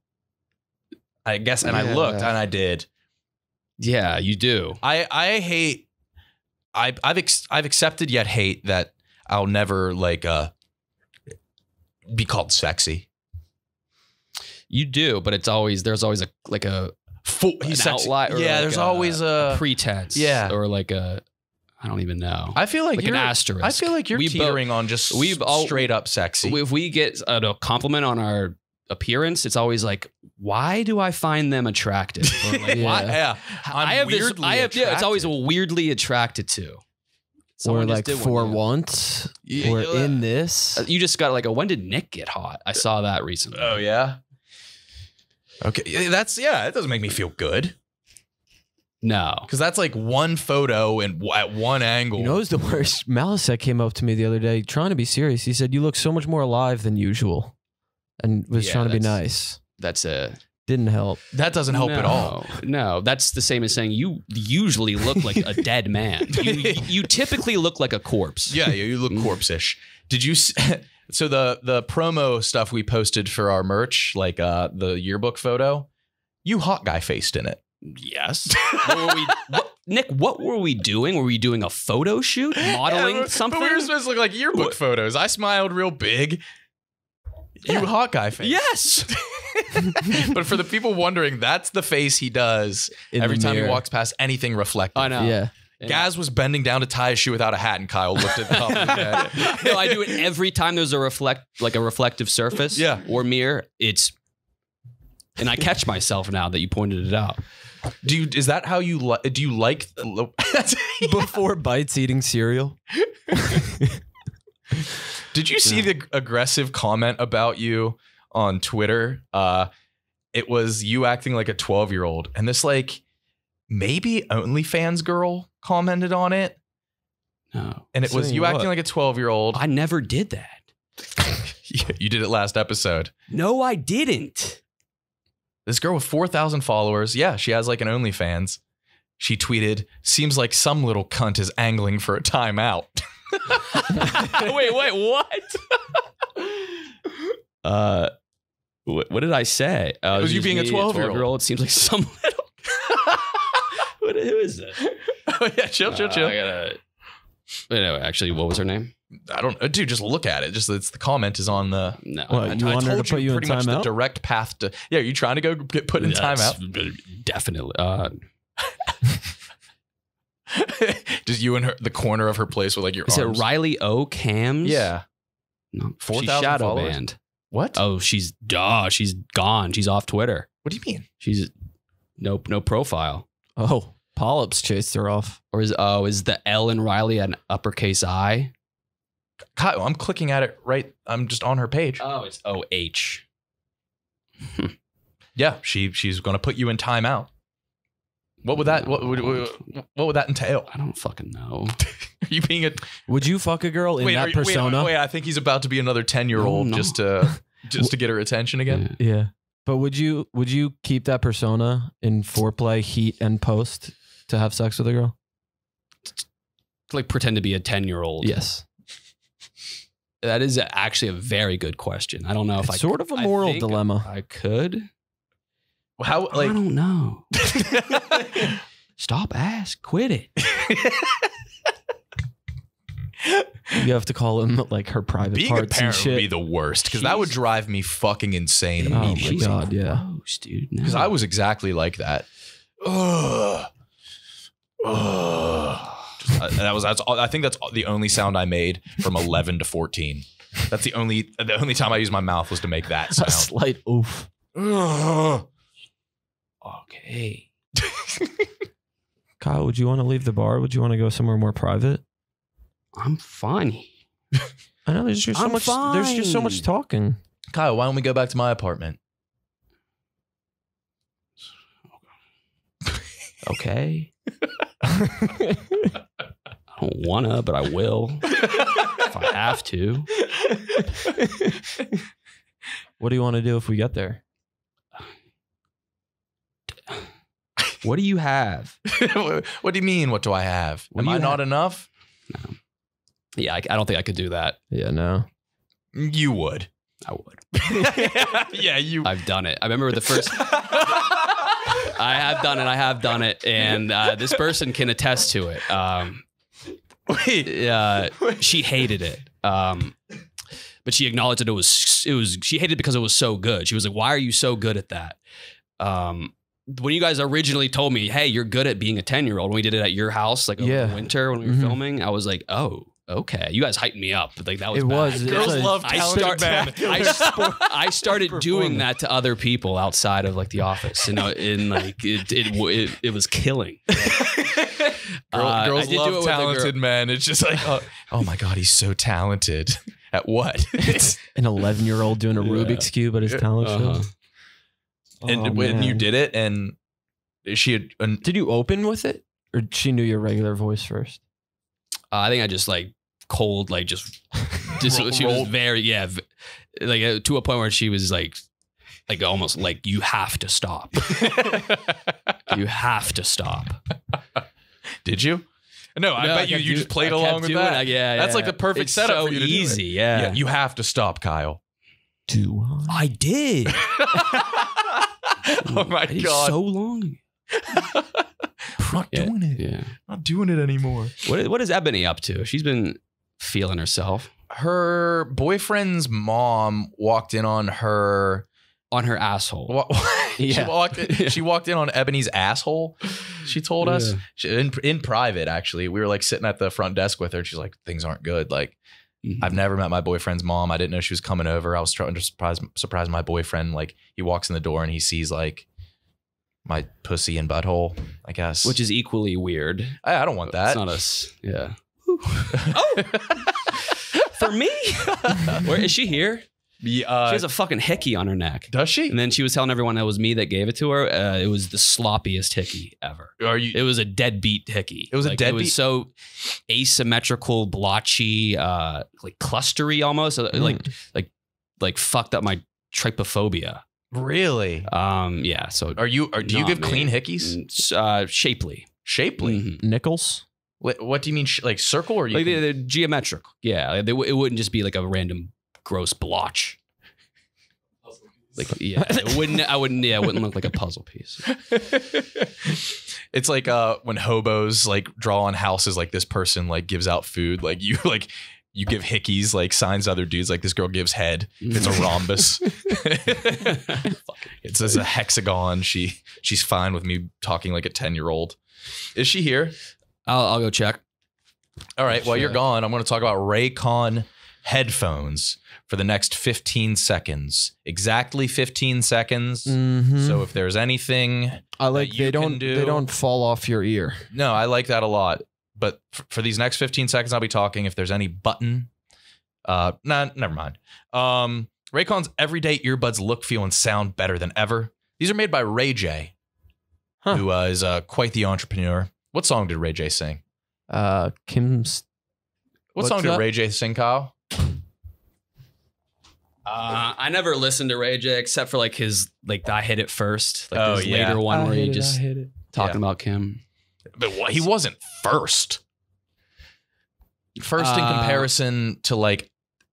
S3: I guess, and I looked, and I did.
S4: Yeah, you do.
S3: I I hate. I I've ex, I've accepted yet hate that I'll never like uh be called sexy.
S4: You do, but it's always there's always a like a
S3: Full, he's sexy.
S4: outlier
S3: Yeah,
S4: like
S3: there's
S4: a-
S3: always a.
S4: pretense.
S3: yeah.
S4: Or like a I don't even know.
S3: I feel like,
S4: like an asterisk.
S3: I feel like you're
S4: We bo-
S3: teetering on just
S4: we've all-
S3: straight up sexy.
S4: if we get a, a compliment on our appearance, it's always like, why do I find them attractive? Or like,
S6: Yeah.
S4: why?
S3: yeah, I'm
S4: have this. I have. Yeah, it's always weirdly attracted to.
S6: or
S4: Someone just
S6: like
S4: did one,
S6: for
S4: yeah.
S6: once.
S3: Yeah,
S6: or
S3: yeah.
S6: in this.
S4: Uh, You just got like a when did Nick get hot? I saw that recently.
S3: Oh yeah. Okay, that's yeah. That doesn't make me feel good
S4: No.
S3: because that's like one photo and at one angle.
S6: You know, who's the worst? Malicek came up to me the other day trying to be serious. He said, You look so much more alive than usual. And was
S4: Yeah,
S6: trying to be nice.
S4: That's a
S6: Didn't help.
S3: that doesn't help at all.
S4: No, no, that's the same as saying you usually look like a dead man. You, you typically look like a corpse.
S3: Yeah, you you look
S4: Mm.
S3: corpse-ish. Did you? So the the promo stuff we posted for our merch, like uh the yearbook photo, you hot guy faced in it.
S4: Yes. what were we, what, Nick, what were we doing? Were we doing a photo shoot, modeling
S3: Yeah, but-
S4: something?
S3: But we were supposed to look like yearbook
S4: What?
S3: photos. I smiled real big. You Hawkeye guy face.
S4: yes.
S3: but for the people wondering, that's the face he does
S6: In
S3: every
S6: the
S3: time he
S6: mirror.
S3: walks past anything reflective.
S4: I know.
S6: Yeah.
S3: Gaz was bending down to tie his shoe without a hat, and Kyle looked at the top of his head.
S4: no, I do it every time there's a reflect, like a reflective surface,
S3: Yeah.
S4: or mirror. It's, and I catch myself now that you pointed it out.
S3: Do you? Is that how you like? Do you like? That's-
S6: Before bites eating cereal.
S3: Did you see the aggressive comment about you on Twitter? Uh, it was you acting like a twelve-year-old, and this like maybe OnlyFans girl commented on it,
S4: No,
S3: and it was you acting like a twelve-year-old.
S4: I never did that.
S3: you did it last episode.
S4: No, I didn't.
S3: This girl with 4,000 followers, yeah, she has like an OnlyFans. She tweeted, seems like some little cunt is angling for a timeout.
S4: wait, wait, what? uh, what, what did I say? Uh,
S3: It was you being a
S4: me,
S3: 12-year-old.
S4: 12-year-old. Seems like some little. what, who is this?
S3: oh, yeah, chill, chill,
S4: Uh,
S3: chill.
S4: I gotta. Anyway, actually, what was her name?
S3: I don't, uh, dude, just look at it. Just it's the comment is on the.
S4: No,
S6: What,
S3: I-
S6: you
S3: I
S6: want her to
S3: told
S6: put you in
S3: pretty much the
S6: timeout?
S3: direct path to. Yeah, are you trying to go get put in
S4: That's
S3: timeout?
S4: Definitely. Uh,
S3: just you in her the corner of her place with like your
S4: is
S3: arms.
S4: it Riley O. Cams?
S3: Yeah.
S4: No,
S3: 4,000
S4: she's shadow
S3: followers?
S4: banned.
S3: What?
S4: Oh, she's duh. She's gone. She's off Twitter.
S3: What do you mean?
S4: She's no no profile.
S6: Oh, polyps chased her off.
S4: Or is oh is the L in Riley an uppercase I?
S3: Kyle, I'm clicking at it right. I'm just on her page.
S4: Oh, it's O H.
S3: Yeah, she she's going to put you in timeout. What would that what would what, what would that entail?
S4: I don't fucking know.
S3: Are you being a
S6: Would you fuck a girl in
S3: wait,
S6: that
S3: you- wait,
S6: persona?
S3: Wait, I think he's about to be another ten year old
S4: No, no.
S3: just to just to get her attention again.
S4: Yeah.
S6: Yeah. But would you would you keep that persona in foreplay, heat, and post to have sex with a girl?
S4: Like pretend to be a ten year old.
S6: Yes.
S4: that is actually a very good question. I don't know if
S6: It's
S4: I
S6: sort of a moral
S4: think
S6: dilemma.
S4: I could.
S3: How
S4: I don't know. Stop ask. Quit it.
S6: You have to call him like her private
S3: Being a
S6: parts and shit.
S3: would be the worst because that would drive me fucking insane
S6: oh my
S3: immediately.
S6: god, yeah.
S4: Gross, dude.
S3: Because I was exactly like that. Ugh. Ugh. Just, uh, that was that's all, I think that's the only sound I made from 11 to 14. That's the only the only time I used my mouth was to make that sound.
S6: A
S3: sound.
S6: slight oof.
S3: Ugh.
S4: okay.
S6: Kyle, would you want to leave the bar? Would you want to go somewhere more private?
S4: I'm fine.
S6: I know there's just so
S4: I'm
S6: much. There's just so much
S4: fine.
S6: talking.
S3: Kyle, why don't we go back to my apartment?
S4: Okay. I don't wanna, but I will if I have to.
S6: what do you want to do if we get there?
S4: What do you have?
S3: what do you mean? What do I have?
S4: What
S3: Am I
S4: you
S3: not
S4: have?
S3: enough?
S4: Yeah, I, I don't think I could do that.
S6: Yeah, no.
S3: You would.
S4: I would.
S3: yeah, you.
S4: I've done it. I remember the first. I have done it. I have done it, and uh, this person can attest to it. Um,
S3: Wait.
S4: uh, she hated it. Um, but she acknowledged that it was it was she hated it because it was so good. She was like, "Why are you so good at that?" Um, when you guys originally told me, "Hey, you're good at being a ten year old," when we did it at your house, like over
S6: Yeah.
S4: the winter when we were
S6: Mhm.
S4: filming, I was like, "Oh, okay." You guys hyped me up. Like that was
S6: It
S4: bad.
S6: was. It's
S3: Girls
S6: a-
S3: love
S4: I
S3: talented
S4: start-
S3: men.
S4: I, st- I started doing that to other people outside of like the office, you know, in like it it it, it was killing.
S3: Girl,
S4: Uh, I
S3: girls
S4: did do it
S3: love
S4: with a girl-
S3: talented men. It's just like, oh, oh my god, he's so talented. At what? It's,
S6: An 11 year old doing a
S4: Yeah.
S6: Rubik's cube at his talent
S4: Uh-huh.
S6: show.
S3: And
S6: Oh,
S3: when you did it, and she had, and
S6: Did you open with it, or she knew your regular voice first?
S4: Uh, I think I just like cold, like just, just
S3: Roll-
S4: she was very yeah, v- like uh, to a point where she was like, like almost like you have to stop, you have to stop.
S3: did you? No, I
S4: No,
S3: bet you you just played
S4: I
S3: along with that.
S4: it. Yeah,
S3: That's
S4: yeah.
S3: like the perfect
S4: It's
S3: setup
S4: so
S3: for you to do it.
S4: easy. Yeah.
S3: Yeah, you have to stop, Kyle.
S6: Do I?
S4: I did.
S3: oh my
S4: I did
S3: god,
S4: so long.
S3: I'm not
S4: Yeah,
S3: doing it.
S4: Yeah.
S3: Not doing it anymore.
S4: What what is Ebony up to? She's been feeling herself
S3: Her boyfriend's mom walked in on her.
S4: on her asshole.
S3: wa- she
S6: Yeah.
S3: walked. In, she walked in on Ebony's asshole. She told us she, in in private. Actually, we were like sitting at the front desk with her. She's like, "Things aren't good. Like,
S4: Mhm.
S3: I've never met my boyfriend's mom. I didn't know she was coming over. I was trying to surprise surprise my boyfriend. Like, he walks in the door and he sees like my pussy and butthole. I guess.
S4: which is equally weird.
S3: I, I don't want that.
S4: It's not us. Yeah. oh, for me. Where is she here?
S3: Yeah, uh,
S4: She has a fucking hickey on her neck.
S3: does she?
S4: And then she was telling everyone that was me that gave it to her. Uh, it was the sloppiest hickey ever.
S3: Are you?
S4: It was a deadbeat hickey.
S3: It was a
S4: dead.
S3: It
S4: was so asymmetrical, blotchy, uh, like clustery almost. uh, Like like like fucked up my trypophobia.
S3: really?
S4: Um, yeah. So
S3: Are you? Are, do you give
S4: me.
S3: clean hickeys?
S4: Mm, uh, shapely.
S3: Shapely.
S4: Mhm.
S6: Nichols?
S3: What, what do you mean? Sh- like circle or you?
S4: Like
S3: can-
S4: they're, they're geometric. Yeah, like, they, w- it wouldn't just be like a random gross blotch. Like yeah, it wouldn't. I wouldn't. Yeah, it wouldn't look like a puzzle piece.
S3: it's like uh when hobos like draw on houses like this person like gives out food like you like you give hickeys like signs to other dudes like this girl gives head it's a rhombus it's as a hexagon she she's fine with me talking like a 10 year old is she here
S4: I'll, I'll go check.
S3: all right while you're gone i'm going to talk about raycon headphones for the next 15 seconds exactly 15 seconds
S6: Mm-hmm.
S3: so if there's anything
S6: I like they don't
S3: do-
S6: they don't fall off your ear.
S3: No, I like that a lot. But for, for these next 15 seconds, I'll be talking. If there's any button, uh, nah, never mind. Um, Raycon's everyday earbuds look, feel, and sound better than ever. These are made by Ray J,
S6: Huh.
S3: who uh, is uh, quite the entrepreneur. What song did Ray J sing?
S6: Uh, Kim's.
S3: What
S6: What's
S3: song did
S6: that?
S3: Ray J sing, Kyle?
S4: Uh, I never listened to Ray J except for like his like I hit it first. Like
S3: Oh,
S4: his
S3: yeah.
S4: later one
S6: I
S4: where
S6: hit
S4: he
S6: it,
S4: just
S6: I hit it.
S4: talking
S3: Yeah.
S4: about Kim.
S3: But wha- he wasn't first. First in
S4: Uh,
S3: comparison to like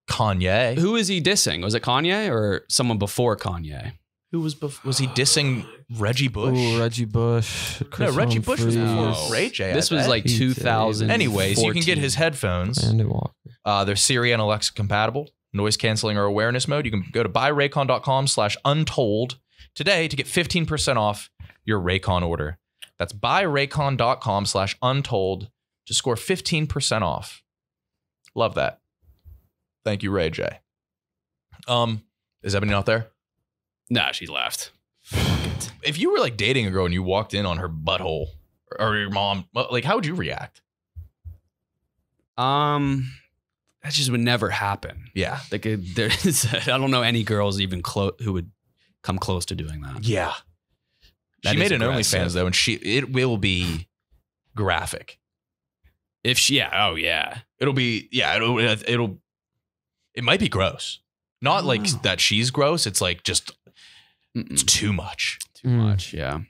S3: Kanye.
S4: Who is he dissing? Was it Kanye or someone before Kanye?
S3: Who was bef- was he dissing Reggie Bush?
S6: Ooh, Reggie Bush.
S3: no,
S6: Kris
S3: Reggie Bush was
S6: Humphries,
S3: before Ray J. I
S4: This was
S3: bet.
S4: like 2000.
S3: Anyways, you can get his headphones.
S6: Brandon Walker.
S3: Uh, they're Siri and Alexa compatible, noise canceling or awareness mode. You can go to buyraycon.com slash untold today to get 15% off your Raycon order. That's buyraycon.com slash untold to score 15% off. Love that. Thank you, Ray J. Um, is Ebony not there?
S4: Nah, she left.
S3: If you were like dating a girl and you walked in on her butthole or, or your mom, like how would you react?
S4: Um, that just would never happen.
S3: Yeah.
S4: Like there is, I don't know any girls even close who would come close to doing that.
S3: Yeah.
S4: That
S3: she made an
S4: aggressive.
S3: OnlyFans though, and she it will be graphic.
S4: If she, yeah, oh yeah,
S3: It'll be yeah. It'll it'll it might be gross. Not like
S4: Oh.
S3: that she's gross. It's like just it's
S4: Mm-mm.
S3: too much.
S4: too
S6: Mm.
S4: much. Yeah.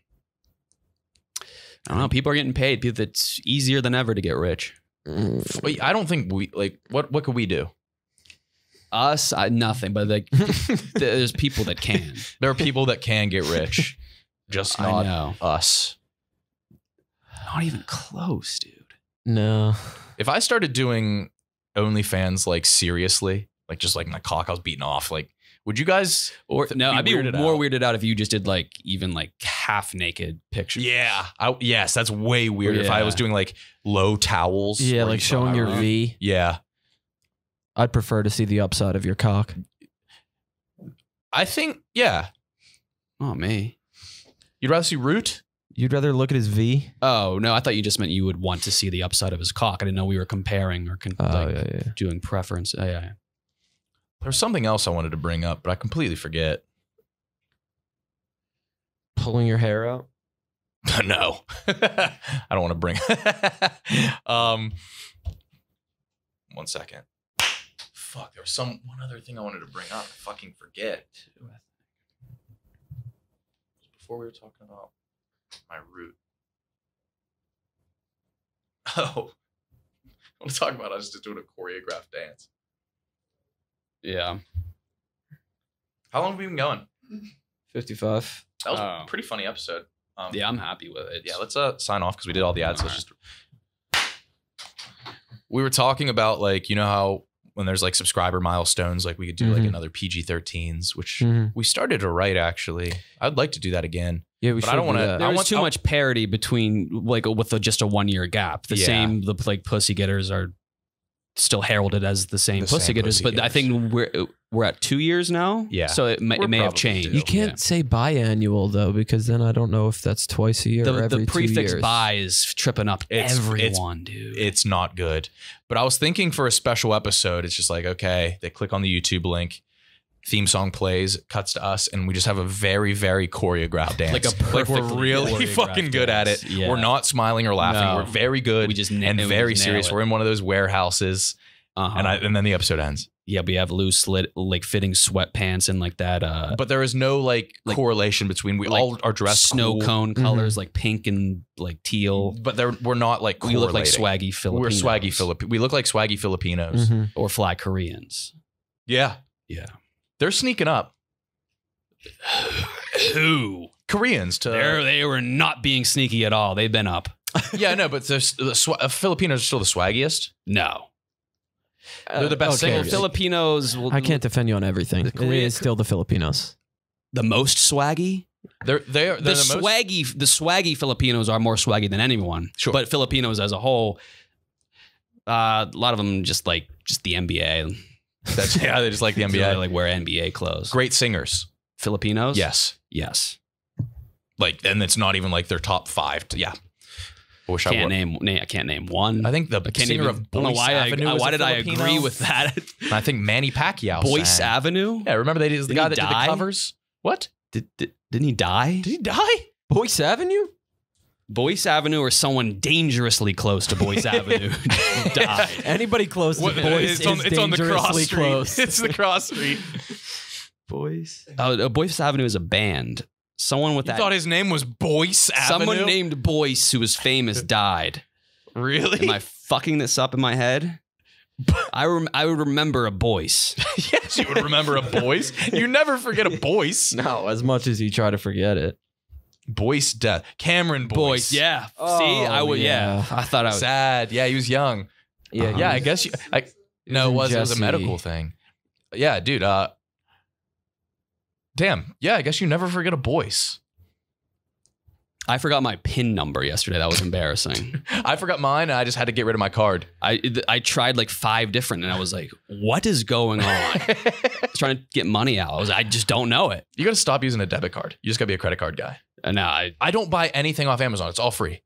S4: I don't know. People are getting paid. People, it's easier than ever to get rich.
S3: Wait, I don't think we like what what could we do?
S4: Us, I, nothing. But like, there's people that can.
S3: There are people that can get rich, just
S4: I
S3: not
S4: know.
S3: us.
S4: Not even close, dude.
S6: No.
S3: If I started doing OnlyFans like seriously, like just like my cock I was beating off, like would you guys?
S4: Or
S3: Be
S4: no, I'd be
S3: weirded
S4: more
S3: out.
S4: weirded out if you just did like even like half naked pictures.
S3: Yeah, I, yes, that's way weird. If I was doing like low towels,
S6: Yeah, like
S3: you
S6: showing your
S3: root.
S6: V.
S3: Yeah,
S6: I'd prefer to see the upside of your cock.
S3: I think yeah.
S4: Oh me.
S3: You'd rather see root?
S6: You'd rather look at his V?
S4: Oh no, I thought you just meant you would want to see the upside of his cock. I didn't know we were comparing or con-
S6: Oh,
S4: like
S6: yeah, yeah.
S4: doing preference. Oh, yeah, yeah.
S3: There's something else I wanted to bring up, but I completely forget.
S6: Pulling your hair out?
S3: no, I don't want to bring. um, one second. Fuck, there was some one other thing I wanted to bring up. I fucking forget. Before we were talking about my root. Oh, I want to talk about us just doing a choreographed dance.
S4: Yeah.
S3: How long have we been going?
S6: 55.
S3: That was
S4: Oh.
S3: a pretty funny episode. Um,
S4: Yeah, I'm happy with it.
S3: Yeah, let's uh sign off because we did all the ads. So
S4: All
S3: let's just. We were talking about like you know how when there's like subscriber milestones, like we could do like
S6: Mhm.
S3: another PG-13s, which
S6: Mhm.
S3: we started to write actually. I'd like to do that again.
S6: Yeah, we
S3: But I
S6: should
S3: don't
S6: do
S3: wanna-
S6: that.
S3: I
S4: was
S3: want-
S4: too
S3: I-
S4: much parity between like with a, just a one year gap. The
S3: Yeah.
S4: same the like pussy getters are still heralded as the same
S3: The
S4: pussy
S3: same
S4: getters,
S3: pussy
S4: but I think we're we're at two years now.
S3: Yeah.
S4: so it may, it may have changed.
S3: due.
S6: You can't say biannual though, because then I don't know if that's twice a year
S4: The,
S6: or every
S4: the
S6: two
S4: prefix
S6: years.
S4: bi is tripping up
S3: It's- it's-
S4: everyone, dude.
S3: It's not good. But I was thinking for a special episode, it's just like okay, they click on the YouTube link. Theme song plays, cuts to us, and we just have a very, very choreographed dance.
S4: Like a
S3: like we're really fucking good at it.
S4: Yeah.
S3: We're not smiling or laughing.
S4: No.
S3: We're very good
S4: we just na-
S3: and very
S4: just
S3: serious.
S4: it.
S3: We're in one of those warehouses,
S4: Uh-huh.
S3: and I, and then the episode ends.
S4: yeah, we have loose lit like fitting sweatpants and like that. Uh,
S3: But there is no like,
S4: like-
S3: correlation between we
S4: like
S3: all are dressed
S4: snow
S3: cool,
S4: cone colors like pink and like teal.
S3: but they're, we're not like
S4: We look like swaggy Filipinos.
S3: We're swaggy Philip. We look like swaggy Filipinos.
S6: Mhm.
S4: or fly Koreans.
S3: Yeah,
S4: Yeah.
S3: They're sneaking up.
S4: Who?
S3: Koreans to
S4: They're, they were not being sneaky at all. They've been up.
S3: yeah, no, but there's the swa- uh, Filipinos are still the swaggiest.
S4: No.
S3: They're the best
S6: okay.
S3: singers.
S4: Filipinos. will-
S6: I can't defend you on everything.
S4: The
S6: It
S4: Korea-
S6: is still the Filipinos.
S4: The most swaggy.
S3: They're they're,
S4: The,
S3: they're the, most,
S4: swaggy. The swaggy Filipinos are more swaggy than anyone.
S3: Sure.
S4: But Filipinos as a whole, uh, a lot of them just like just the NBA.
S3: That's, yeah, they just like the
S4: They
S3: NBA.
S4: like wear NBA clothes.
S3: Great singers.
S4: Filipinos.
S3: Yes,
S4: Yes.
S3: like and it's not even like their top five. To, yeah, I wish I
S4: Can't
S3: would.
S4: name. name. I can't name one.
S3: I think the
S4: I can't
S3: singer
S4: even.
S3: of
S4: I
S3: Boyce
S4: why.
S3: Avenue
S4: I, why did I agree with that?
S3: I think Manny Pacquiao.
S4: Boyce
S3: sang.
S4: Avenue.
S3: Yeah, remember they did the guy that did the covers. What
S4: Did, did, didn't he die?
S3: did he die?
S6: Boyce Avenue?
S4: Boyce Avenue or someone dangerously close to Boyce Avenue died.
S6: Anybody close to Boyce
S3: it's on,
S6: is
S3: it's on the cross street.
S6: close.
S3: It's the cross street.
S6: Boyce.
S4: Uh, uh, Boyce Avenue is a band. Someone with
S3: You
S4: that.
S3: thought his name was Boyce Avenue?
S4: someone named Boyce who was famous died.
S3: really?
S4: Am I fucking this up in my head? I rem- I would remember a Boyce.
S3: yes, you would remember a Boyce. You never forget a Boyce.
S6: No, as much as you try to forget it.
S3: Boyce death. Cameron Boyce.
S4: Boyce, yeah.
S6: Oh,
S4: See, I would, yeah.
S6: yeah.
S4: I thought I was.
S3: Sad. Yeah, he was young.
S6: Yeah,
S3: Yeah, I guess you. I, no, it
S6: in
S3: was. It was a medical thing. Yeah, dude. Uh, damn. Yeah, I guess you never forget a Boyce.
S4: I forgot my PIN number yesterday. That was embarrassing.
S3: I forgot mine, and I just had to get rid of my card.
S4: I I tried like five different, and I was like, "What is going on?" I was trying to get money out. I was, I just don't know it.
S3: You got to stop using a debit card. You just got to be a credit card guy.
S4: Uh, and now I
S3: I don't buy anything off Amazon. It's all free.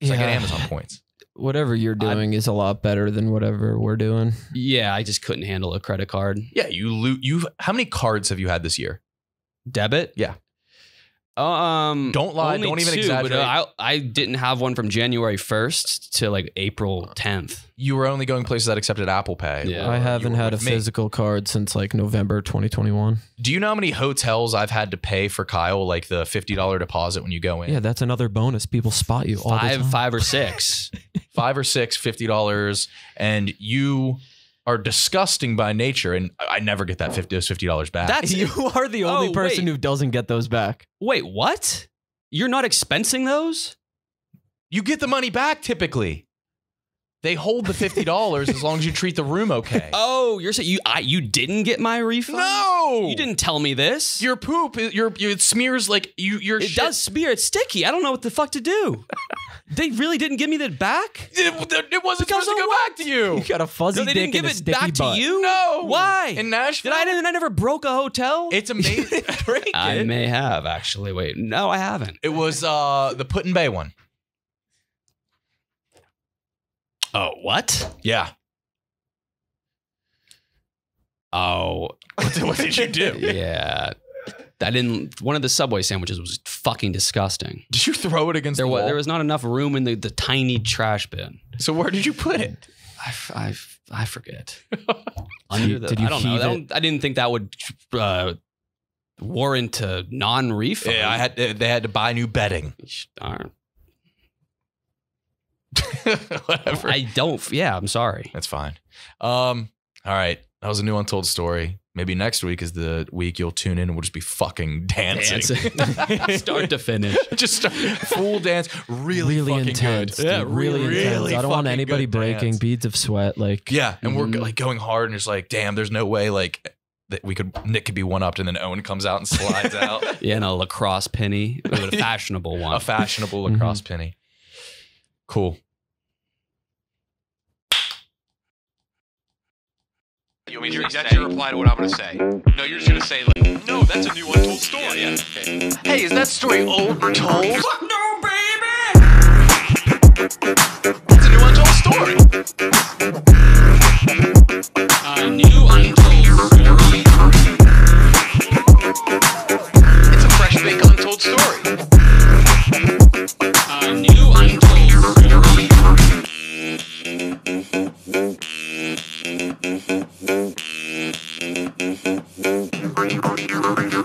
S3: It's I get
S6: Yeah.
S3: Amazon points.
S6: Whatever you're doing is a lot better than whatever we're doing.
S4: yeah, I just couldn't handle a credit card
S3: Yeah, you loot. You. How many cards have you had this year?
S4: debit.
S3: Yeah.
S4: Um,
S3: Don't lie, don't even
S4: two,
S3: exaggerate.
S4: But I I didn't have one from January first to like April tenth.
S3: You were only going places that accepted Apple Pay.
S4: Yeah.
S6: I haven't had a
S3: with me.
S6: physical card since like November 2021.
S3: Do you know how many hotels I've had to pay for Kyle, like the fifty dollar deposit when you go in?
S6: Yeah, that's another bonus. People spot you all the
S4: Five
S6: time.
S4: five or six.
S3: five or six fifty dollars, and you are disgusting by nature, and I I never get that fifty those fifty dollars back.
S4: That's
S6: You are the only
S4: Oh,
S6: person
S4: wait.
S6: who doesn't get those back.
S4: wait. What? You're not expensing those?
S3: you get the money back typically. They hold the fifty dollars as long as you treat the room okay.
S4: Oh, you're saying you I, you didn't get my refund?
S3: no,
S4: You didn't tell me this.
S3: Your poop, it- your your it smears like you. Your
S4: it
S3: shit.
S4: does smear. It's sticky. I don't know what the fuck to do. they really didn't give me that back?
S3: It, it wasn't
S4: Because
S3: supposed to go
S4: what?
S3: back to you.
S6: You got a fuzzy
S4: No, they
S6: dick
S4: didn't give
S6: and a
S4: it back
S6: butt.
S4: to you?
S3: No,
S4: Why?
S3: in Nashville?
S4: Did I didn't I never broke a hotel?
S3: It's amazing.
S4: I may have actually. Wait, no, I haven't.
S3: It was uh the Put-in-Bay one.
S4: Oh, what?
S3: Yeah.
S4: Oh,
S3: What did, what did you do?
S4: yeah. I didn't. One of the Subway sandwiches was fucking disgusting.
S3: Did you throw it against
S4: There
S3: the
S4: was
S3: wall?
S4: there was not enough room in the, the tiny trash bin.
S3: so where did you put it?
S4: I I forget. Under the,
S6: did you
S4: I don't know.
S6: heave
S4: I, don't, I didn't think that would uh, warrant a non-refund.
S3: Yeah, I had they had to buy new bedding.
S4: Darn.
S3: Whatever.
S4: I don't. Yeah, I'm sorry.
S3: That's fine. Um, all right. That was a new untold story. Maybe next week is the week you'll tune in and we'll just be fucking dancing.
S4: Dancing. Start to finish.
S3: just start, full dance. Really,
S6: Really
S3: fucking
S6: intense. dude.
S3: Yeah,
S6: really, intense. I don't want anybody breaking
S3: dance.
S6: beads of sweat. Like,
S3: Yeah, and
S4: Mhm.
S3: we're like going hard, and it's like, damn, there's no way like that we could Nick could be one upped, and then Owen comes out and slides out
S4: Yeah, and a lacrosse penny, a fashionable one.
S3: a fashionable lacrosse penny. Cool.
S1: you want me to That's your reply to what I'm going to say. No, you're just going to say, like, no, that's a new untold story.
S2: Yeah, yeah, okay.
S1: Hey, is that story old or told?
S2: No, baby!
S4: That's
S3: a new untold story.
S4: A new untold story. body, body, yellow, and